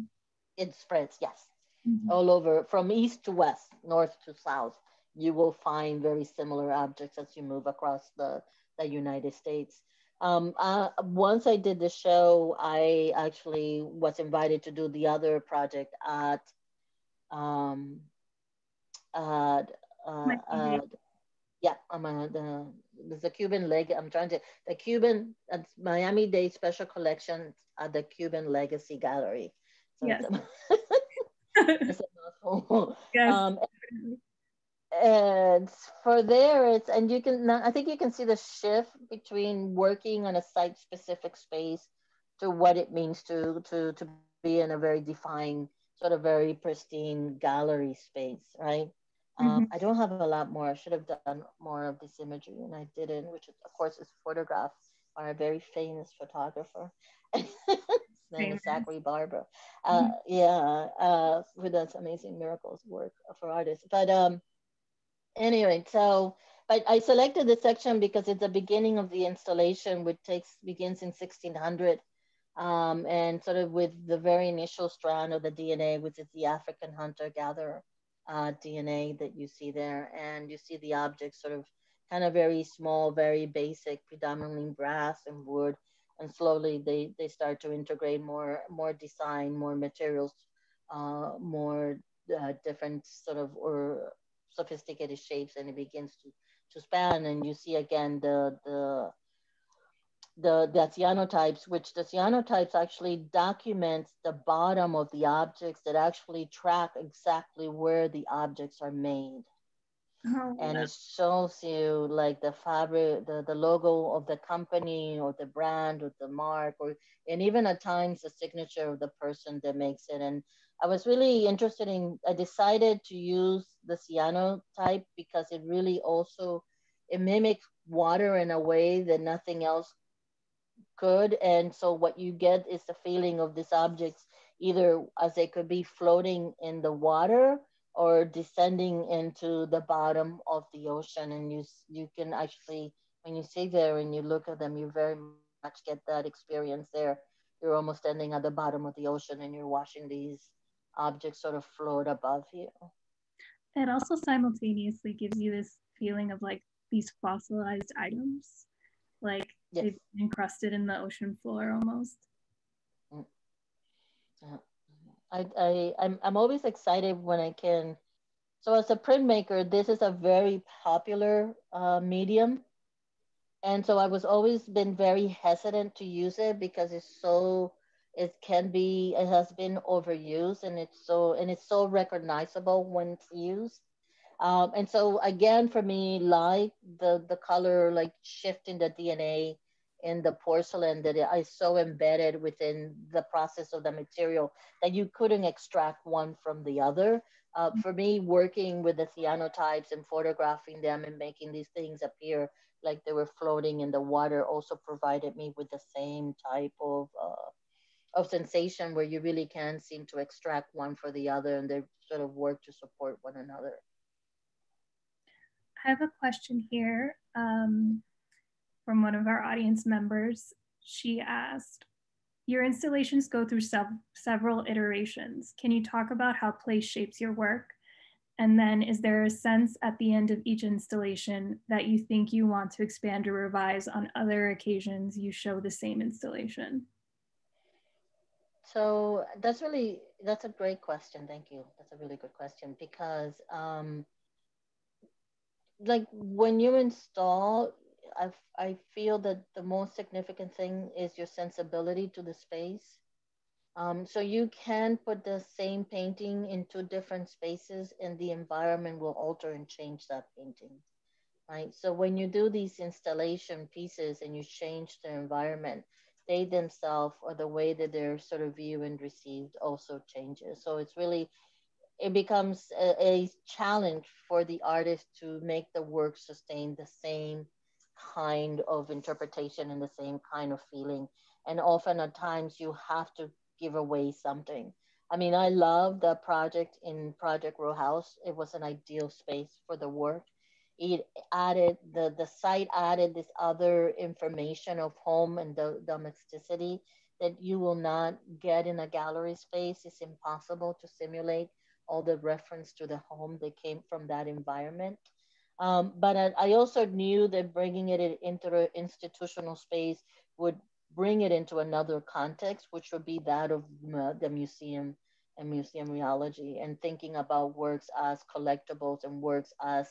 It spreads, yes. Mm-hmm. All over from east to west, north to south. You will find very similar objects as you move across the, the United States. Um, uh, once I did the show, I actually was invited to do the other project at, um, at, uh, at yeah, I'm a, the there's a Cuban leg. I'm trying to the Cuban uh, Miami Dade Special Collection at the Cuban Legacy Gallery. So yes. It's a, yes. Um, and for there, it's and you can I think you can see the shift between working on a site specific space to what it means to to to be in a very defined sort of very pristine gallery space, right? Um, mm-hmm. I don't have a lot more. I should have done more of this imagery, and I didn't, which of course is photographed by a very famous photographer. name is Zachary Balber. Uh, mm-hmm. Yeah, uh, who does amazing miracles work for artists. But um, anyway, so but I selected this section because it's the beginning of the installation, which takes begins in 1600, um, and sort of with the very initial strand of the DNA, which is the African hunter-gatherer uh, DNA that you see there, and you see the objects sort of kind of very small, very basic, predominantly brass and wood, and slowly they they start to integrate more more design, more materials, uh, more uh, different sort of or sophisticated shapes, and it begins to to span. And you see again the the the, the cyanotypes, which the cyanotypes actually documents the bottom of the objects that actually track exactly where the objects are made. Oh, and it shows you like the fabric, the, the logo of the company or the brand or the mark, or and even at times the signature of the person that makes it. And I was really interested in. I decided to use the cyanotype because it really also it mimics water in a way that nothing else could. And so what you get is the feeling of these objects either as they could be floating in the water or descending into the bottom of the ocean. And you, you can actually, when you sit there and you look at them, you very much get that experience there. You're almost standing at the bottom of the ocean and you're watching these objects sort of float above you. It also simultaneously gives you this feeling of like these fossilized items, like yes. they've encrusted in the ocean floor almost. Mm. I, I, I'm, I'm always excited when I can. So as a printmaker, this is a very popular uh, medium. And so I was always been very hesitant to use it because it's so, it can be, it has been overused and it's so, and it's so recognizable when it's used. Um, and so again, for me, like the, the color, like shifting the DNA in the porcelain that is so embedded within the process of the material that you couldn't extract one from the other. Uh, for me, working with the cyanotypes and photographing them and making these things appear like they were floating in the water also provided me with the same type of uh, of sensation where you really can seem to extract one for the other and they sort of work to support one another. I have a question here. Um, from one of our audience members. She asked, your installations go through sev several iterations. Can you talk about how place shapes your work? And then is there a sense at the end of each installation that you think you want to expand or revise on other occasions you show the same installation? So that's really, that's a great question. Thank you. That's a really good question because um, like when you install, I, I feel that the most significant thing is your sensibility to the space. Um, so you can put the same painting into different spaces and the environment will alter and change that painting, right? So when you do these installation pieces and you change the environment, they themselves or the way that they're sort of viewed and received also changes. So it's really, it becomes a, a challenge for the artist to make the work sustain the same kind of interpretation and the same kind of feeling. And often at times you have to give away something. I mean, I love the project in Project Row House. It was an ideal space for the work. It added, the, the site added this other information of home and domesticity that you will not get in a gallery space. It's impossible to simulate all the reference to the home that came from that environment. Um, but I, I, also knew that bringing it into the institutional space would bring it into another context, which would be that of the museum and museum rheology, and thinking about works as collectibles and works as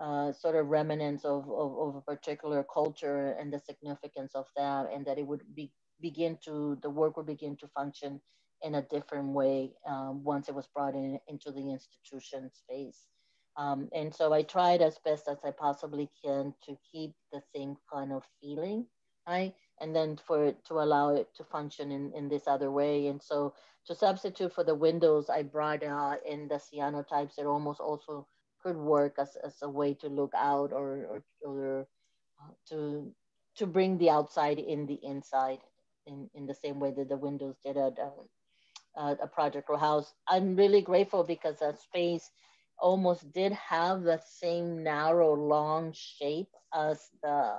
uh, sort of remnants of, of, of, a particular culture and the significance of that, and that it would be, begin to, the work would begin to function in a different way um, once it was brought in into the institution space. Um, and so I tried as best as I possibly can to keep the same kind of feeling, right? And then for to allow it to function in, in this other way. And so to substitute for the windows, I brought uh, in the cyanotypes that almost also could work as, as a way to look out or, or, or uh, to, to bring the outside in the inside. in, in the same way that the windows did at uh, a Project Row House. I'm really grateful because that space almost did have the same narrow, long shape as the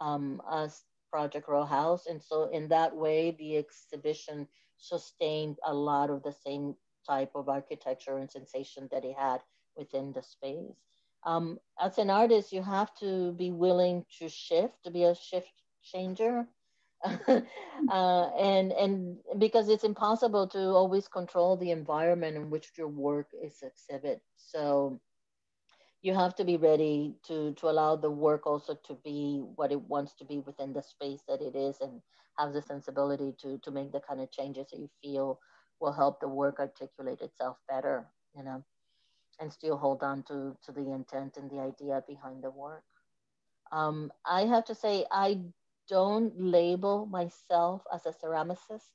um, as Project Row House, and so in that way, the exhibition sustained a lot of the same type of architecture and sensation that it had within the space. Um, as an artist, you have to be willing to shift, to be a shift changer. uh, and and because it's impossible to always control the environment in which your work is exhibited So you have to be ready to to allow the work also to be what it wants to be within the space that it is and have the sensibility to to make the kind of changes that you feel will help the work articulate itself better you know and still hold on to to the intent and the idea behind the work. Um, i have to say i don't label myself as a ceramicist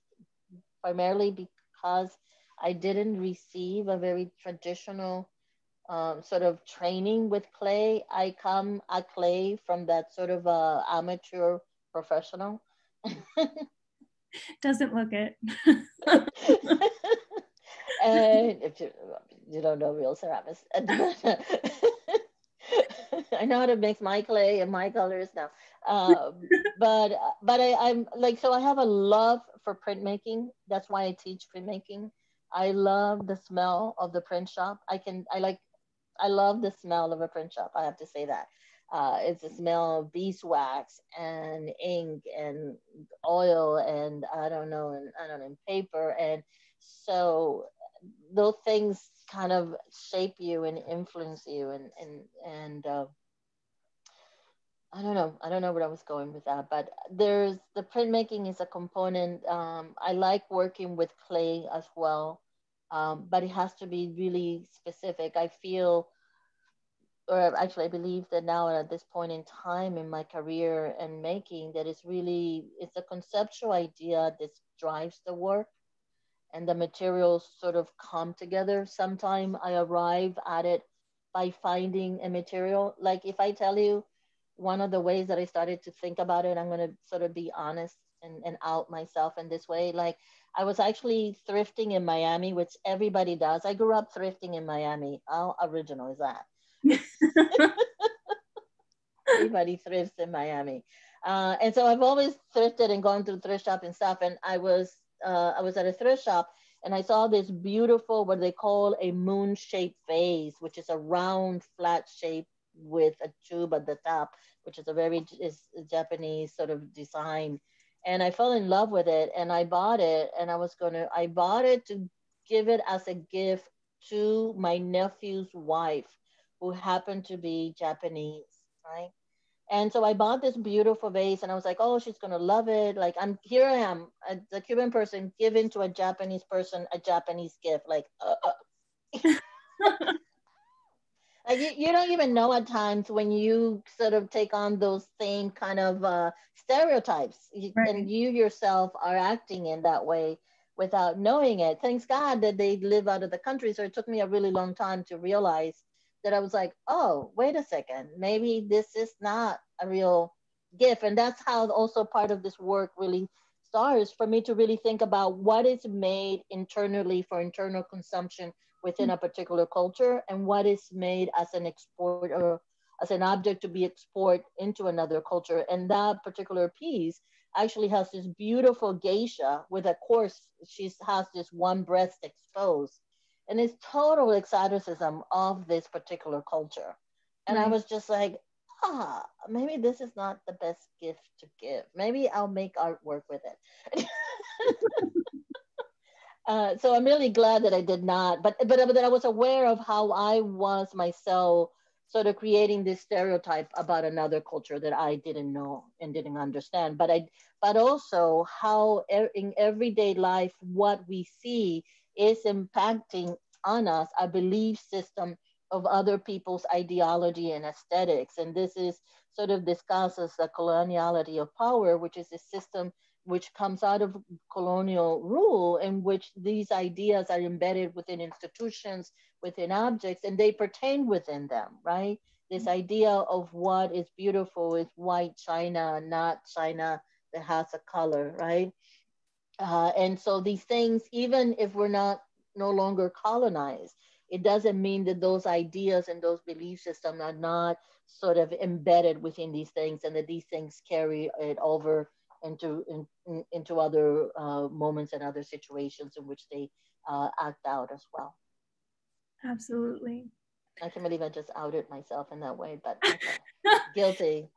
primarily because i didn't receive a very traditional um, sort of training with clay. I come at clay from that sort of uh, amateur professional. Doesn't look it. and if you, you don't know real ceramics, I know how to mix my clay and my colors now. Um, but but I, I'm like so I have a love for printmaking. That's why I teach printmaking. I love the smell of the print shop. I can I like I love the smell of a print shop. I have to say that. Uh, it's the smell of beeswax and ink and oil and I don't know and I don't know paper and so those things kind of shape you and influence you and and and uh, I don't know I don't know where I was going with that but there's the printmaking is a component um, I like working with clay as well um, but it has to be really specific. I feel, or actually, I believe that now at this point in time in my career and making, that it's really it's a conceptual idea that drives the work, and the materials sort of come together. Sometime I arrive at it by finding a material. Like if I tell you one of the ways that I started to think about it, I'm going to sort of be honest and, and out myself in this way. Like I was actually thrifting in Miami, which everybody does. I grew up thrifting in Miami. How original is that? everybody thrifts in Miami. Uh, and so I've always thrifted and gone through thrift shop and stuff. And I was uh, I was at a thrift shop and I saw this beautiful what they call a moon shaped vase, which is a round flat shape with a tube at the top, which is a very is a Japanese sort of design and I fell in love with it and I bought it and I was gonna I bought it to give it as a gift to my nephew's wife who happened to be Japanese, right? And so I bought this beautiful vase and I was like, oh, she's gonna love it. Like I'm here I am, a, a Cuban person giving to a Japanese person a Japanese gift. Like uh, uh. Like you, you don't even know at times when you sort of take on those same kind of uh, stereotypes, right. and you yourself are acting in that way without knowing it. Thanks God that they live out of the country. So it took me a really long time to realize that I was like, oh, wait a second, maybe this is not a real gift. And that's how also part of this work really starts for me to really think about what is made internally for internal consumption within a particular culture and what is made as an export or as an object to be export into another culture. And that particular piece actually has this beautiful geisha with a course, she has this one breast exposed. And it's total exoticism of this particular culture. And I was just like, ah, maybe this is not the best gift to give. Maybe I'll make artwork with it. Uh, so I'm really glad that I did not, but but but that I was aware of how I was myself, sort of creating this stereotype about another culture that I didn't know and didn't understand. But I, but also how in everyday life what we see is impacting on us a belief system of other people's ideology and aesthetics, and this is sort of discussed as the coloniality of power, which is a system which comes out of colonial rule in which these ideas are embedded within institutions, within objects, and they pertain within them, right? This mm-hmm. idea of what is beautiful is white China, not China that has a color, right? Uh, and so these things, even if we're not no longer colonized, it doesn't mean that those ideas and those belief systems are not sort of embedded within these things and that these things carry it over into in, into other uh, moments and other situations in which they uh, act out as well. Absolutely. I can't believe I just outed myself in that way, but okay. guilty.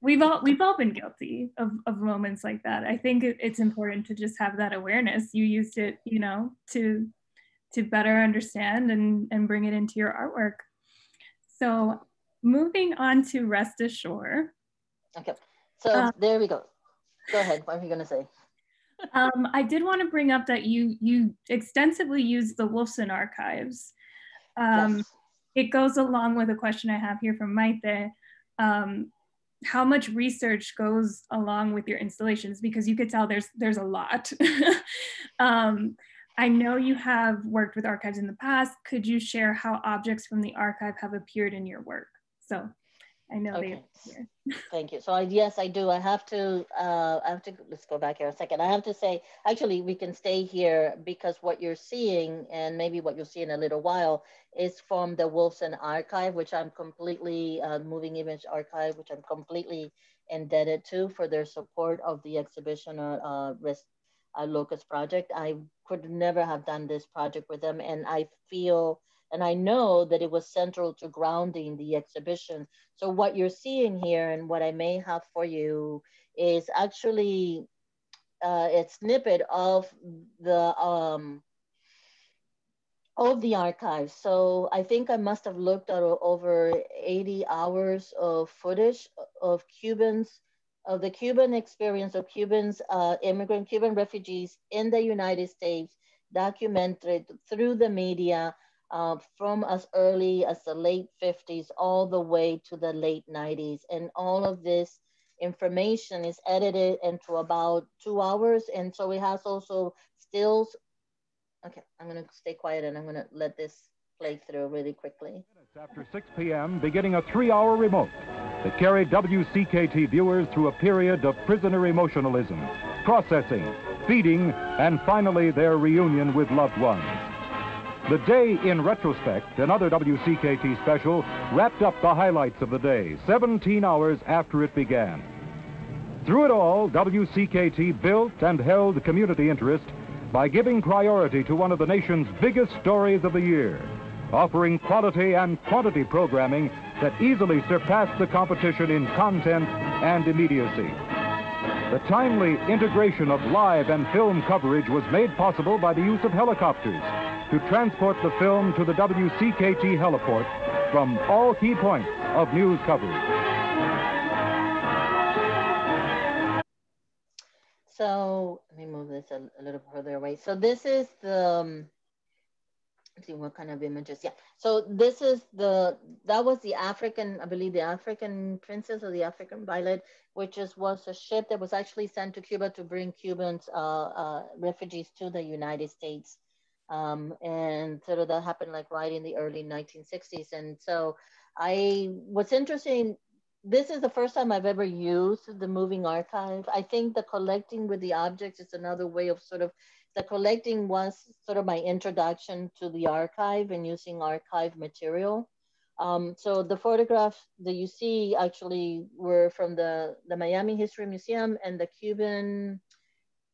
We've all we've all been guilty of, of moments like that. I think it's important to just have that awareness. You used it, you know, to to better understand and, and bring it into your artwork. So moving on to Rest Ashore. Okay, so um, there we go. Go ahead, what are you gonna say? um, I did want to bring up that you you extensively use the Wolfson archives. Um, yes. It goes along with a question I have here from Maite. Um, how much research goes along with your installations? Because you could tell there's there's a lot. um, I know you have worked with archives in the past. Could you share how objects from the archive have appeared in your work? So I know okay. they Thank you. So I, yes, I do. I have to, uh, I have to, let's go back here a second. I have to say, actually we can stay here because what you're seeing and maybe what you'll see in a little while is from the Wolfson archive, which I'm completely, uh, moving image archive, which I'm completely indebted to for their support of the exhibition uh, uh, uh, Locust project. I could never have done this project with them. And I feel, and I know that it was central to grounding the exhibition. So what you're seeing here and what I may have for you is actually uh, a snippet of the, um, of the archives. So I think I must have looked at over 80 hours of footage of Cubans of the Cuban experience of Cubans, uh, immigrant Cuban refugees in the United States, documented through the media uh, from as early as the late 50s all the way to the late 90s. And all of this information is edited into about two hours. And so it has also stills. Okay, I'm gonna stay quiet and I'm gonna let this play through really quickly. After 6 p.m., beginning a three hour remote that carried WCKT viewers through a period of prisoner emotionalism, processing, feeding, and finally their reunion with loved ones. The Day in Retrospect, another WCKT special, wrapped up the highlights of the day, 17 hours after it began. Through it all, WCKT built and held community interest by giving priority to one of the nation's biggest stories of the year, offering quality and quantity programming that easily surpassed the competition in content and immediacy. The timely integration of live and film coverage was made possible by the use of helicopters to transport the film to the WCKT heliport from all key points of news coverage. So let me move this a, a little further away. So this is the um, let's see what kind of images. Yeah. So this is the, that was the African, I believe the African Princess or the African Violet, which is, was a ship that was actually sent to Cuba to bring Cubans, uh, uh, refugees to the United States. Um, and sort of that happened like right in the early 1960s. And so I, what's interesting, this is the first time I've ever used the moving archive. I think the collecting with the objects is another way of sort of the collecting was sort of my introduction to the archive and using archive material. Um, so the photographs that you see actually were from the, the Miami History Museum and the Cuban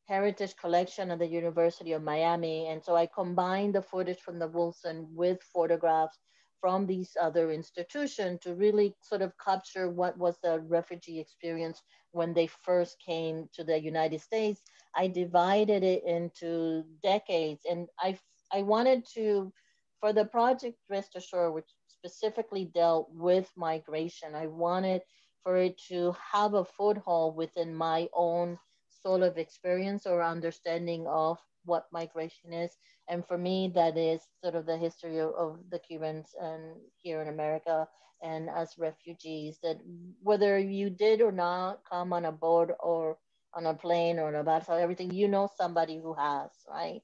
Heritage Collection at the University of Miami. And so I combined the footage from the Wolfson with photographs from these other institutions to really sort of capture what was the refugee experience when they first came to the United States. I divided it into decades and I, I wanted to, for the project Rest Ashore, which specifically dealt with migration, I wanted for it to have a foothold within my own sort of experience or understanding of what migration is and for me, that is sort of the history of, of the Cubans and here in America and as refugees that whether you did or not come on a boat or on a plane or on a or everything, you know somebody who has, right?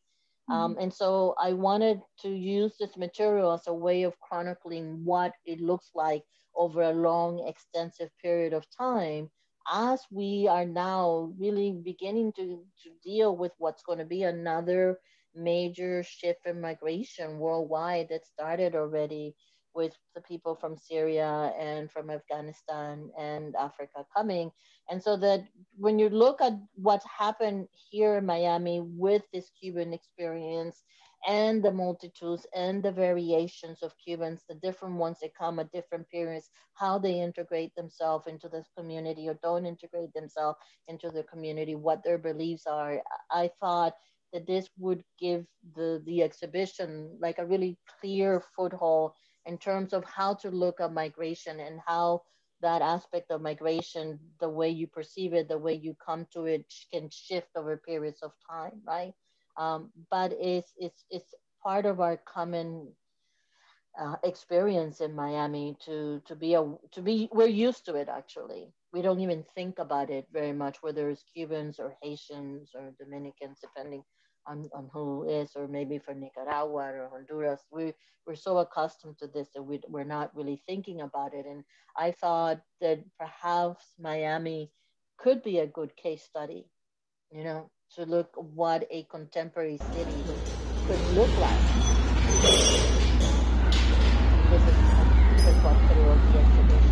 Mm-hmm. Um, and so I wanted to use this material as a way of chronicling what it looks like over a long, extensive period of time as we are now really beginning to, to deal with what's going to be another major shift in migration worldwide that started already with the people from Syria and from Afghanistan and Africa coming. And so that when you look at what's happened here in Miami with this Cuban experience and the multitudes and the variations of Cubans, the different ones that come at different periods, how they integrate themselves into this community or don't integrate themselves into the community, what their beliefs are. I thought that this would give the, the exhibition like a really clear foothold in terms of how to look at migration and how that aspect of migration, the way you perceive it, the way you come to it can shift over periods of time, right? Um, but it's, it's, it's part of our common uh, experience in Miami to, to be a, to be, we're used to it actually. We don't even think about it very much, whether it's Cubans or Haitians or Dominicans, depending on, on who is, or maybe for Nicaragua or Honduras. We, we're so accustomed to this that we, we're not really thinking about it. And I thought that perhaps Miami could be a good case study, you know, to look what a contemporary city could look like. This is, this is what the.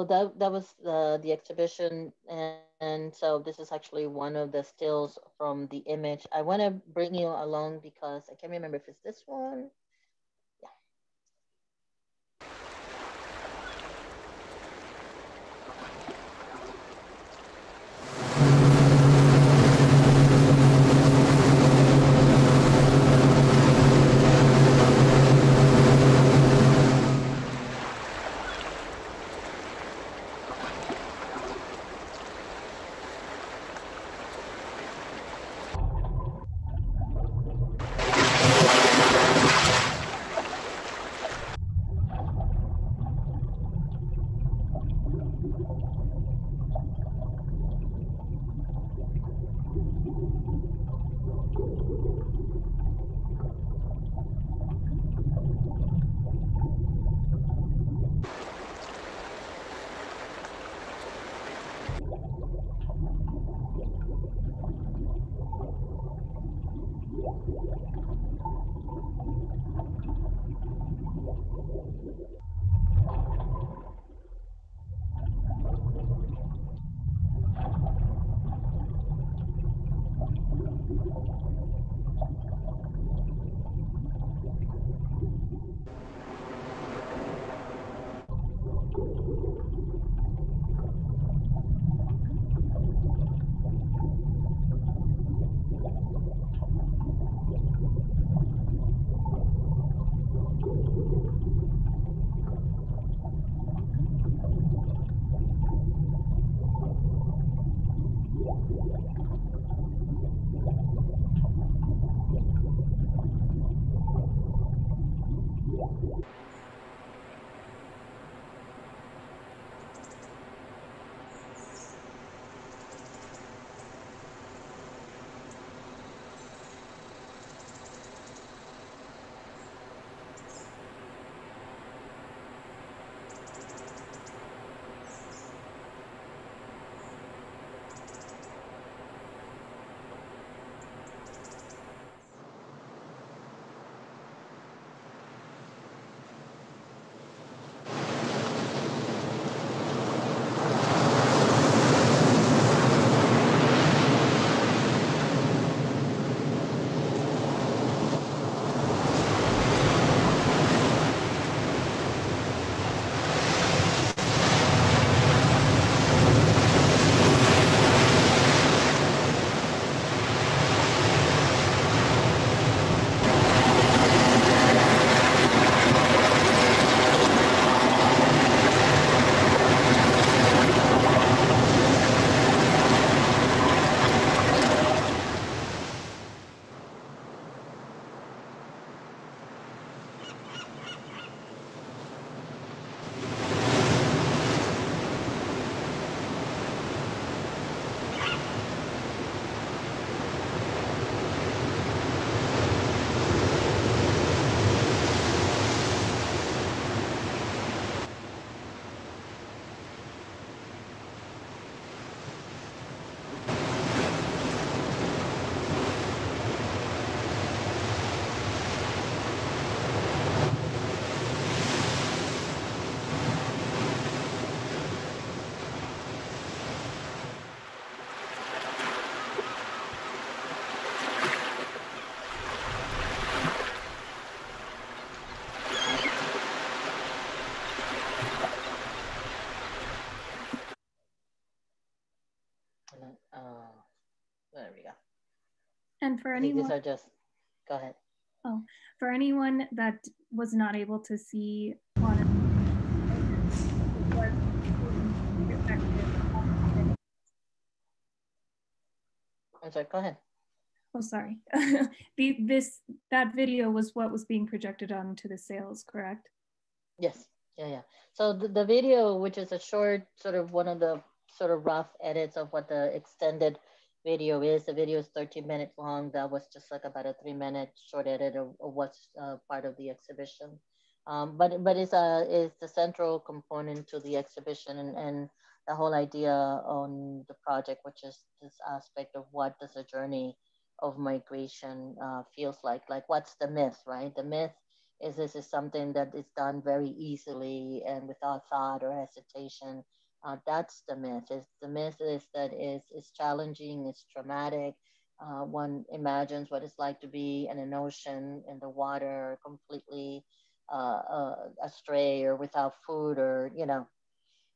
So that that was the the exhibition and, and, so this is actually one of the stills from the image. I want to bring you along because i can't remember if it's this one for anyone, these are just, go ahead. oh, for anyone that was not able to see on- I'm sorry, go ahead. Oh, sorry. the this that video was what was being projected onto the sales, correct? Yes, yeah, yeah. So the, the video, which is a short, sort of one of the sort of rough edits of what the extended video is. The video is 13 minutes long. That was just like about a three minute short edit of, of what's uh, part of the exhibition. Um, but but it's a it's the central component to the exhibition and, and the whole idea on the project, which is this aspect of what does a journey of migration uh, feels like. Like what's the myth, right? The myth is this is something that is done very easily and without thought or hesitation. Uh, that's the myth. Is the myth is that is is challenging, it's traumatic. Uh, one imagines what it's like to be in an ocean in the water, completely uh, uh, astray or without food, or you know,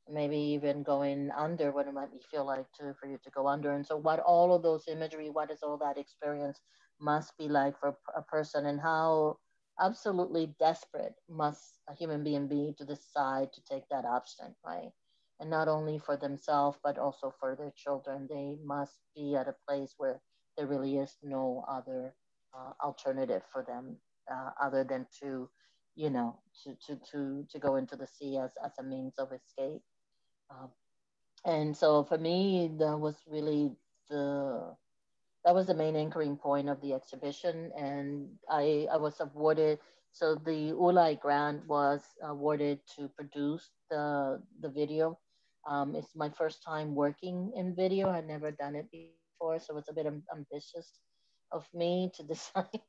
maybe even going under. What it might feel like to for you to go under. And so, what all of those imagery, what is all that experience must be like for a person, and how absolutely desperate must a human being be to decide to take that option, right? And not only for themselves, but also for their children. They must be at a place where there really is no other uh, alternative for them uh, other than to, you know, to, to, to, to go into the sea as, as a means of escape. Um, and so for me, that was really the that was the main anchoring point of the exhibition. And I, I was awarded, so the ULAI grant was awarded to produce the, the video. Um, it's my first time working in video. I'd never done it before, so it's a bit ambitious of me to decide.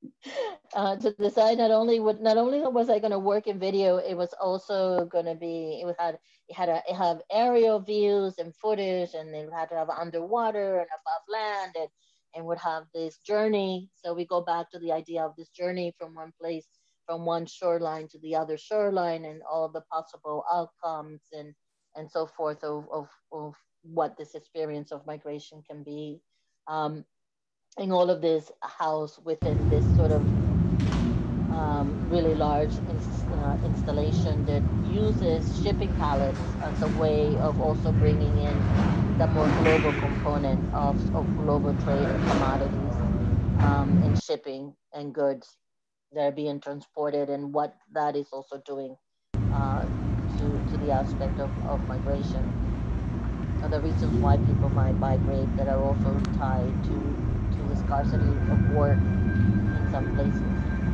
uh, to decide not only would not only was I going to work in video, it was also going to be it had it had a it had aerial views and footage, and it had to have underwater and above land, and and would have this journey. So we go back to the idea of this journey from one place, from one shoreline to the other shoreline, and all the possible outcomes and and so forth of of, of what this experience of migration can be. Um, and all of this housed within this sort of um, really large uh, installation that uses shipping pallets as a way of also bringing in the more global component of, of global trade and commodities um, and shipping and goods that are being transported and what that is also doing uh, the aspect of, of migration. The reasons why people might migrate that are also tied to, to the scarcity of work in some places.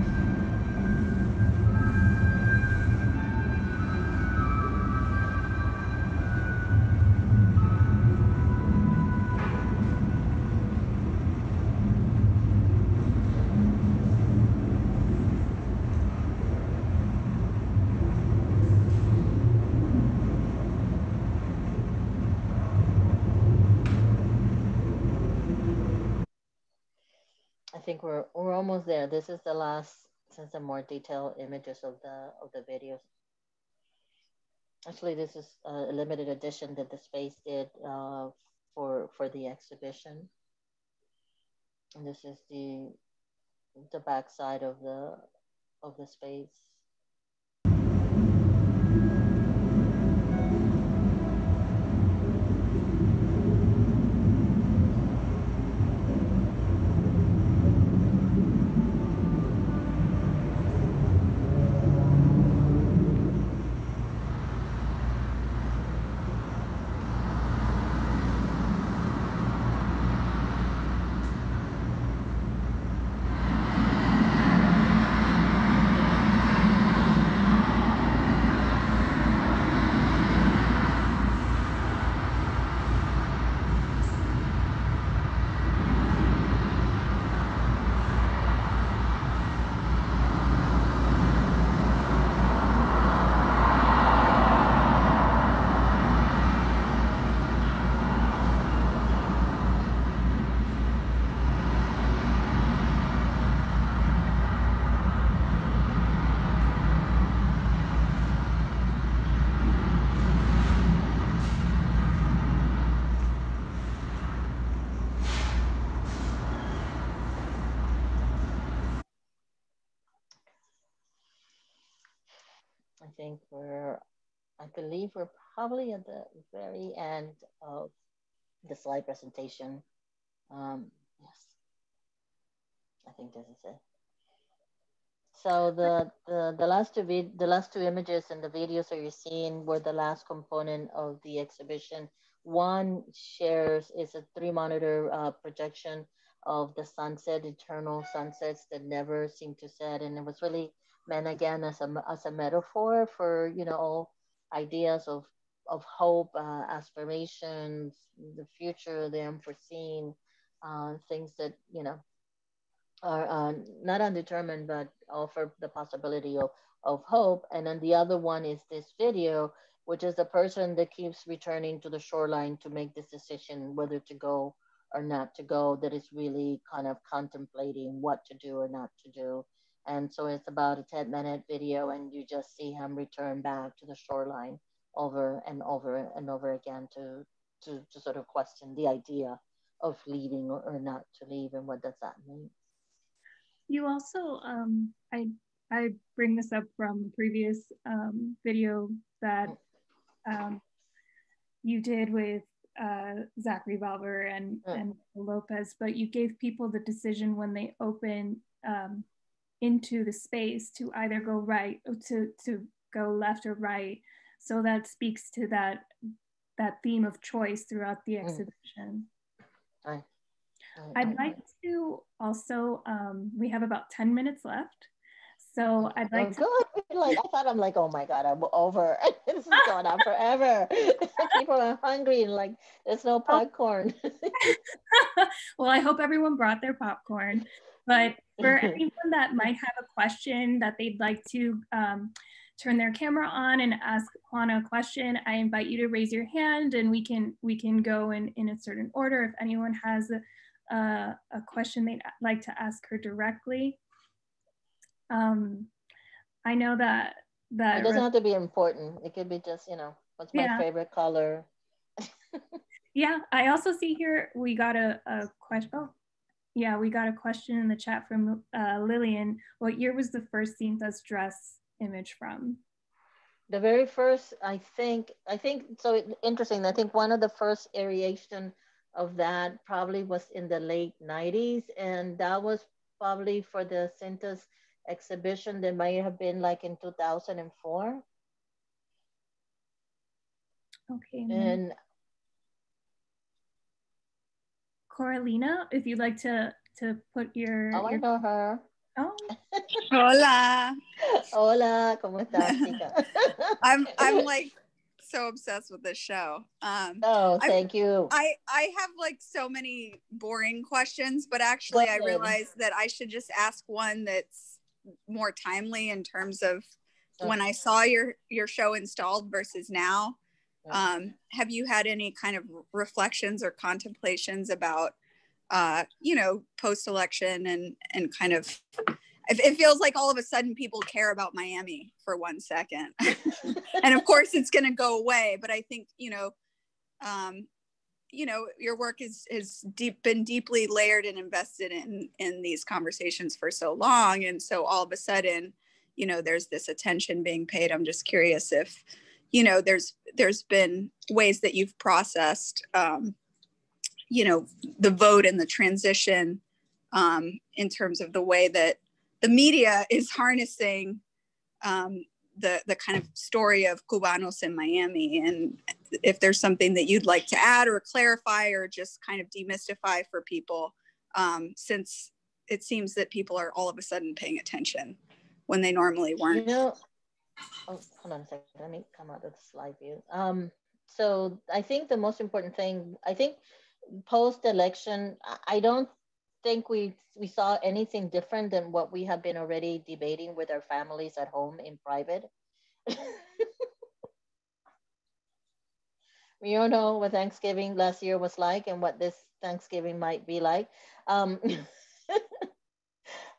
There. This is the last, since the more detailed images of the of the videos. Actually, this is a limited edition that the space did uh, for for the exhibition. And this is the the back side of the of the space. Think we're, I believe we're probably at the very end of the slide presentation. Um, yes, I think this is it. So the, the, the last two the last two images and the videos that you're seeing were the last component of the exhibition. One shares is a three monitor uh, projection of the sunset, eternal sunsets that never seem to set. And it was really meant again as a, as a metaphor for, you know, ideas of, of hope, uh, aspirations, the future, the unforeseen, uh, things that, you know, are uh, not undetermined, but offer the possibility of, of hope. And then the other one is this video, which is the person that keeps returning to the shoreline to make this decision whether to go or not to go, that is really kind of contemplating what to do or not to do. And so it's about a 10 minute video, and you just see him return back to the shoreline over and over and over again to, to, to sort of question the idea of leaving or, not to leave and what does that mean. You also, um, I I bring this up from a previous um, video that um, you did with uh, Zachary Balber and, mm. and Lopez, but you gave people the decision when they open um, into the space to either go right to to go left or right. So that speaks to that that theme of choice throughout the mm. exhibition. Mm. I'd like to also, um, we have about 10 minutes left. So I'd like oh, to. Good. Like, I thought I'm like, oh my God, I'm over. this is going on forever. People are hungry and like, there's no oh. popcorn. well, I hope everyone brought their popcorn. But for anyone that might have a question that they'd like to um, turn their camera on and ask Juana a question, I invite you to raise your hand and we can we can go in, in a certain order. If anyone has a, a question they'd like to ask her directly. Um, I know that that it doesn't have to be important. It could be just you know what's my yeah. favorite color. yeah, I also see here we got a, a question. Oh, yeah, we got a question in the chat from uh, Lillian. What year was the first Cintas dress image from? The very first, I think, I think so interesting. I think one of the first aeration of that probably was in the late 90s. And that was probably for the Cintas exhibition that might have been like in 2004. Okay. And Coralina, if you'd like to to put your. Oh, your... I know her. Oh. Hola. Hola, ¿cómo estás, chica? I'm I'm like so obsessed with this show. Um, oh, thank I, you. I I have like so many boring questions, but actually, I realized that I should just ask one that's more timely in terms of okay. when I saw your your show installed versus now. Um, have you had any kind of reflections or contemplations about, uh, you know, post election and and kind of it feels like all of a sudden people care about Miami for one second. and of course it's going to go away, but I think, you know, um, you know, your work is has deep been deeply layered and invested in in these conversations for so long and so all of a sudden, you know, there's this attention being paid. I'm just curious if you know there's there's been ways that you've processed um, you know the vote and the transition um, in terms of the way that the media is harnessing um, the the kind of story of Cubanos in Miami, and if there's something that you'd like to add or clarify or just kind of demystify for people, um, since it seems that people are all of a sudden paying attention when they normally weren't. You know, oh, hold on a second. Let me come out of the slide view. Um, so I think the most important thing, I think post election, I don't think we we saw anything different than what we have been already debating with our families at home in private. we all know what Thanksgiving last year was like and what this Thanksgiving might be like. Um,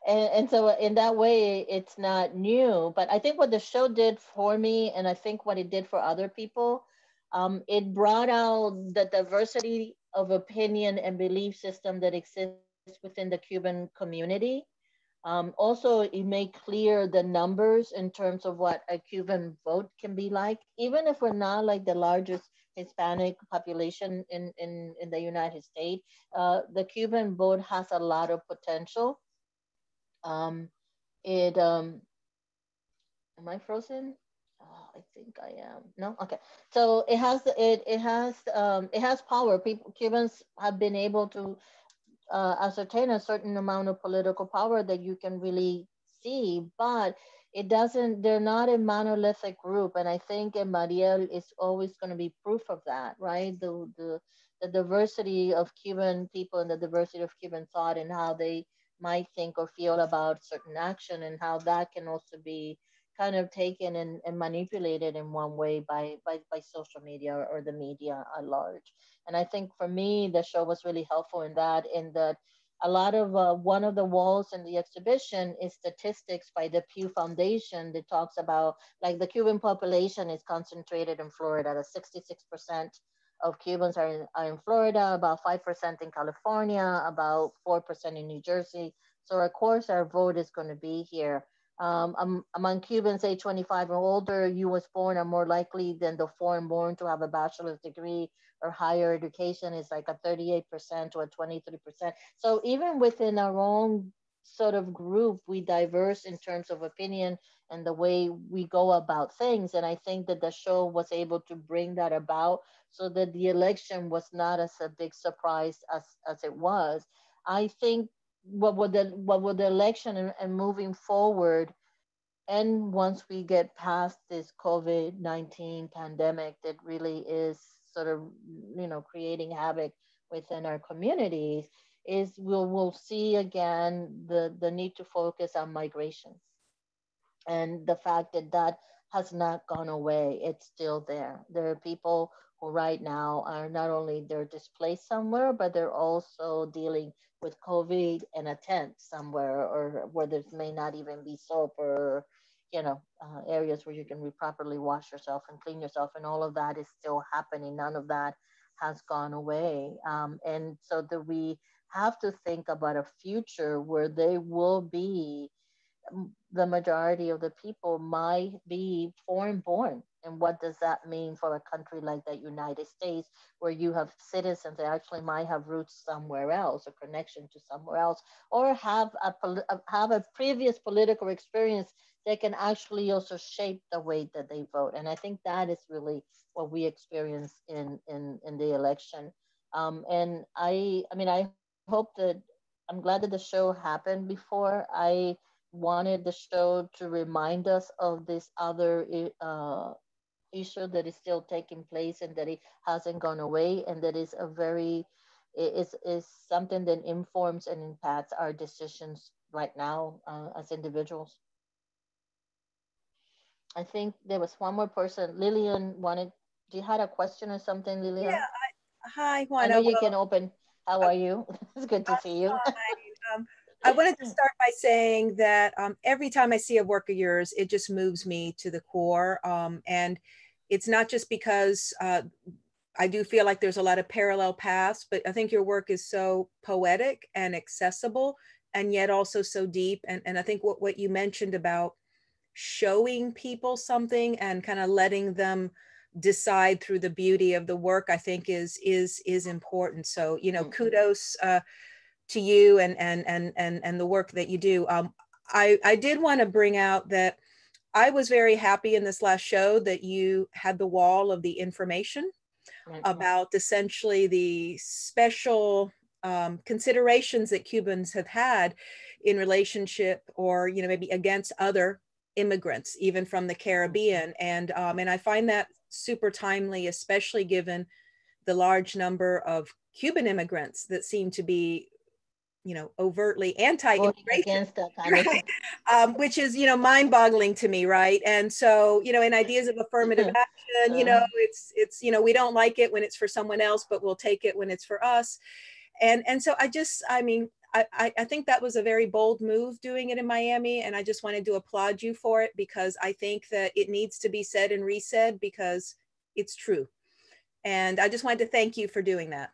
and, and so in that way, it's not new. But I think what the show did for me, and I think what it did for other people, um, it brought out the diversity of opinion and belief system that exists within the Cuban community. Um, also, it made clear the numbers in terms of what a Cuban vote can be like, even if we're not like the largest Hispanic population in, in, in the United States. Uh, the Cuban vote has a lot of potential. Um, it, um, am I frozen? Oh, I think I am. No, okay. So it has it it has um, it has power. People Cubans have been able to uh, ascertain a certain amount of political power that you can really see, but it doesn't, they're not a monolithic group. And I think Mariel is always going to be proof of that, right? The, the, the diversity of Cuban people and the diversity of Cuban thought and how they might think or feel about certain action and how that can also be kind of taken and, and manipulated in one way by, by, by social media or, or the media at large. And I think for me, the show was really helpful in that, in that a lot of uh, one of the walls in the exhibition is statistics by the Pew Foundation that talks about like the Cuban population is concentrated in Florida. The 66% of Cubans are in, are in Florida, about 5% in California, about 4% in New Jersey. So of course our vote is going to be here. Um, um, among Cubans age 25 or older, US born are more likely than the foreign born to have a bachelor's degree or higher education is like a 38% or a 23%. So even within our own sort of group, we diverse in terms of opinion and the way we go about things. And I think that the show was able to bring that about so that the election was not as a big surprise as, as it was. I think what would the what would the election and, and moving forward and once we get past this covid-19 pandemic that really is sort of you know creating havoc within our communities is we'll we'll see again the the need to focus on migrations and the fact that that has not gone away. It's still there. There are people who right now are not only they're displaced somewhere but they're also dealing with COVID in a tent somewhere, or where there may not even be soap or, you know, uh, areas where you can properly wash yourself and clean yourself, and all of that is still happening. None of that has gone away, um, and so that we have to think about a future where they will be the majority of the people might be foreign born. And what does that mean for a country like the United States, where you have citizens that actually might have roots somewhere else, a connection to somewhere else, or have a, have a previous political experience that can actually also shape the way that they vote. And I think that is really what we experience in, in, in the election. Um, and I, I mean, I hope that, I'm glad that the show happened before. I, wanted the show to remind us of this other uh, issue that is still taking place and that it hasn't gone away and that is a very is is something that informs and impacts our decisions right now uh, as individuals. I think there was one more person. Lillian wanted. Do you had a question or something, Lillian? Yeah. I, hi. I know you well, can open. How are you? it's good to see you. um, I wanted to start by saying that um, every time I see a work of yours, it just moves me to the core. Um, and it's not just because uh, I do feel like there's a lot of parallel paths, but I think your work is so poetic and accessible and yet also so deep. And, and I think what, what you mentioned about showing people something and kind of letting them decide through the beauty of the work, I think is, is, is important. So, you know, mm-hmm. kudos uh, to you and, and, and, and, and the work that you do. Um, I, I did want to bring out that I was very happy in this last show that you had the wall of the information about essentially the special um, considerations that Cubans have had in relationship or you know maybe against other immigrants even from the Caribbean and um, and I find that super timely especially given the large number of Cuban immigrants that seem to be you know overtly anti-immigration. right? um, which is you know mind-boggling to me right? And so you know in ideas of affirmative action you know it's it's you know we don't like it when it's for someone else but we'll take it when it's for us. And and so i just i mean I, I think that was a very bold move doing it in Miami, and I just wanted to applaud you for it because I think that it needs to be said and resaid because it's true. And I just wanted to thank you for doing that.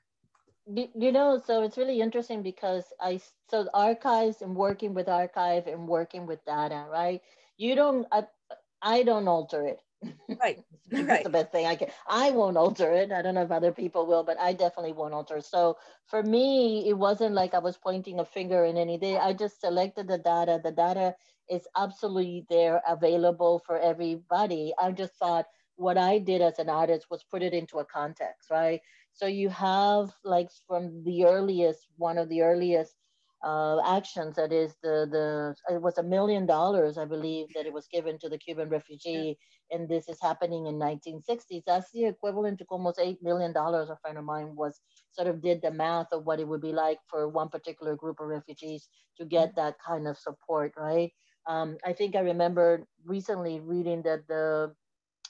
you know, so it's really interesting because I so archives and working with archive and working with data, right? You don't, I, I don't alter it. Right. That's right. the best thing I can. I won't alter it. I don't know if other people will, but I definitely won't alter. So for me, it wasn't like I was pointing a finger in any day. I just selected the data. The data is absolutely there, available for everybody. I just thought what I did as an artist was put it into a context, right? So you have like from the earliest, one of the earliest uh, actions that is the the it was a million dollars I believe that it was given to the Cuban refugee yeah. and this is happening in 1960s that's the equivalent to almost eight million dollars a friend of mine was sort of did the math of what it would be like for one particular group of refugees to get mm-hmm. that kind of support right um, I think I remember recently reading that the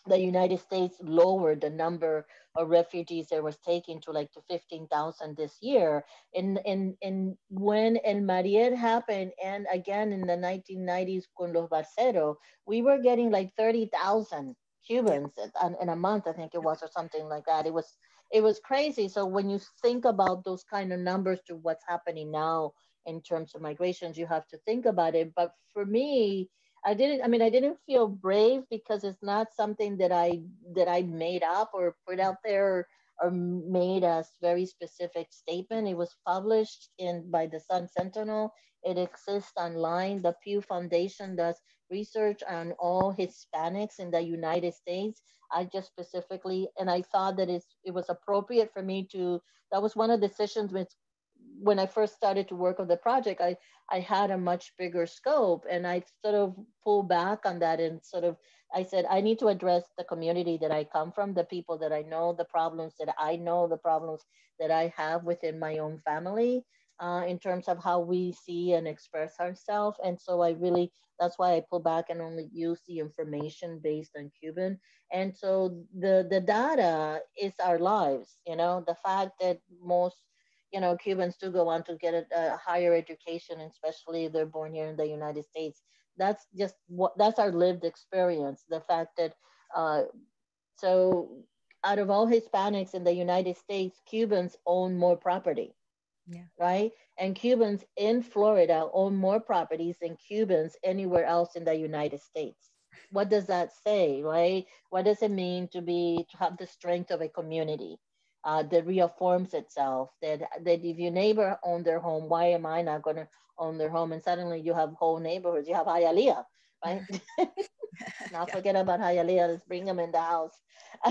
the United States lowered the number of refugees that was taken to like to 15,000 this year. And, and, and when El Mariel happened, and again in the 1990s con los we were getting like 30,000 Cubans in a month, I think it was, or something like that. It was, it was crazy. So when you think about those kind of numbers to what's happening now in terms of migrations, you have to think about it. But for me, I didn't, I mean, I didn't feel brave because it's not something that I, that I made up or put out there or made a very specific statement. It was published in by the Sun Sentinel. It exists online. The Pew Foundation does research on all Hispanics in the United States. I just specifically, and I thought that it's, it was appropriate for me to, that was one of the decisions with when I first started to work on the project, I, I had a much bigger scope and I sort of pulled back on that and sort of, I said, I need to address the community that I come from, the people that I know, the problems that I know, the problems that I have within my own family uh, in terms of how we see and express ourselves. And so I really, that's why I pull back and only use the information based on Cuban. And so the, the data is our lives, you know, the fact that most you know, Cubans do go on to get a, a higher education, especially if they're born here in the United States. That's just what that's our lived experience. The fact that uh, so out of all Hispanics in the United States, Cubans own more property. Yeah. Right. And Cubans in Florida own more properties than Cubans anywhere else in the United States. What does that say, right? What does it mean to be to have the strength of a community? Uh, that reaffirms itself that that if your neighbor owned their home, why am I not going to own their home? And suddenly you have whole neighborhoods. You have Hialeah, right? not yeah. forget about Hialeah. Let's bring them in the house.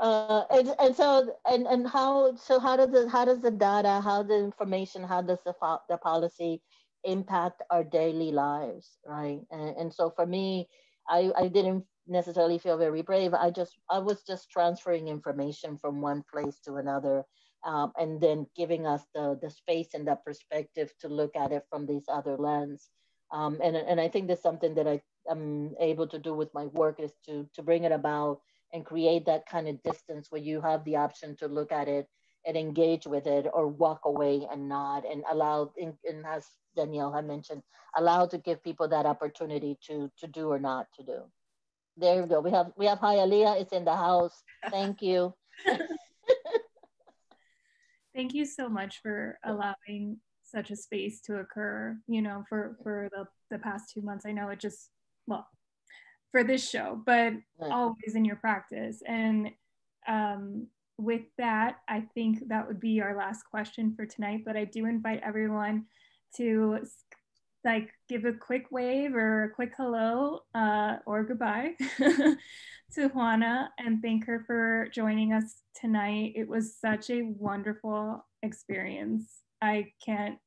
uh, and, and so and, and how so how does the how does the data how the information how does the, the policy impact our daily lives right and, and so for me I, I didn't necessarily feel very brave. I just I was just transferring information from one place to another, um, and then giving us the the space and the perspective to look at it from these other lens. Um, and and I think that's something that I am able to do with my work is to to bring it about and create that kind of distance where you have the option to look at it and engage with it or walk away and nod and allow and, and as Danielle had mentioned, allow to give people that opportunity to to do or not to do. There we go. We have we have Hialeah. It's in the house. Thank you. Thank you so much for allowing such a space to occur. You know, for for the the past two months. I know it just well for this show, but always in your practice. And um, with that, I think that would be our last question for tonight. But I do invite everyone to like give a quick wave or a quick hello uh, or goodbye to Juana and thank her for joining us tonight. It was such a wonderful experience. I can't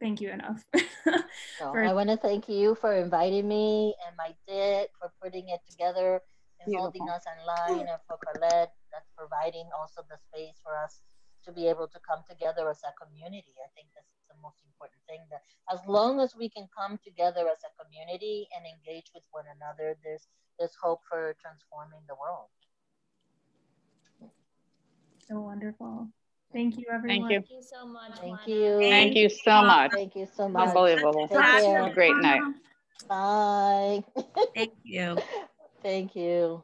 thank you enough. for- I want to thank you for inviting me and my dad for putting it together and Beautiful. holding us online and for Colette that's providing also the space for us to be able to come together as a community. I think that's the most important thing that as long as we can come together as a community and engage with one another, there's there's hope for transforming the world. So wonderful. Thank you, everyone. Thank you. Thank you so much. Thank you. Thank you so much. Thank you so much. Unbelievable. Great night. Bye. Thank you. Thank you.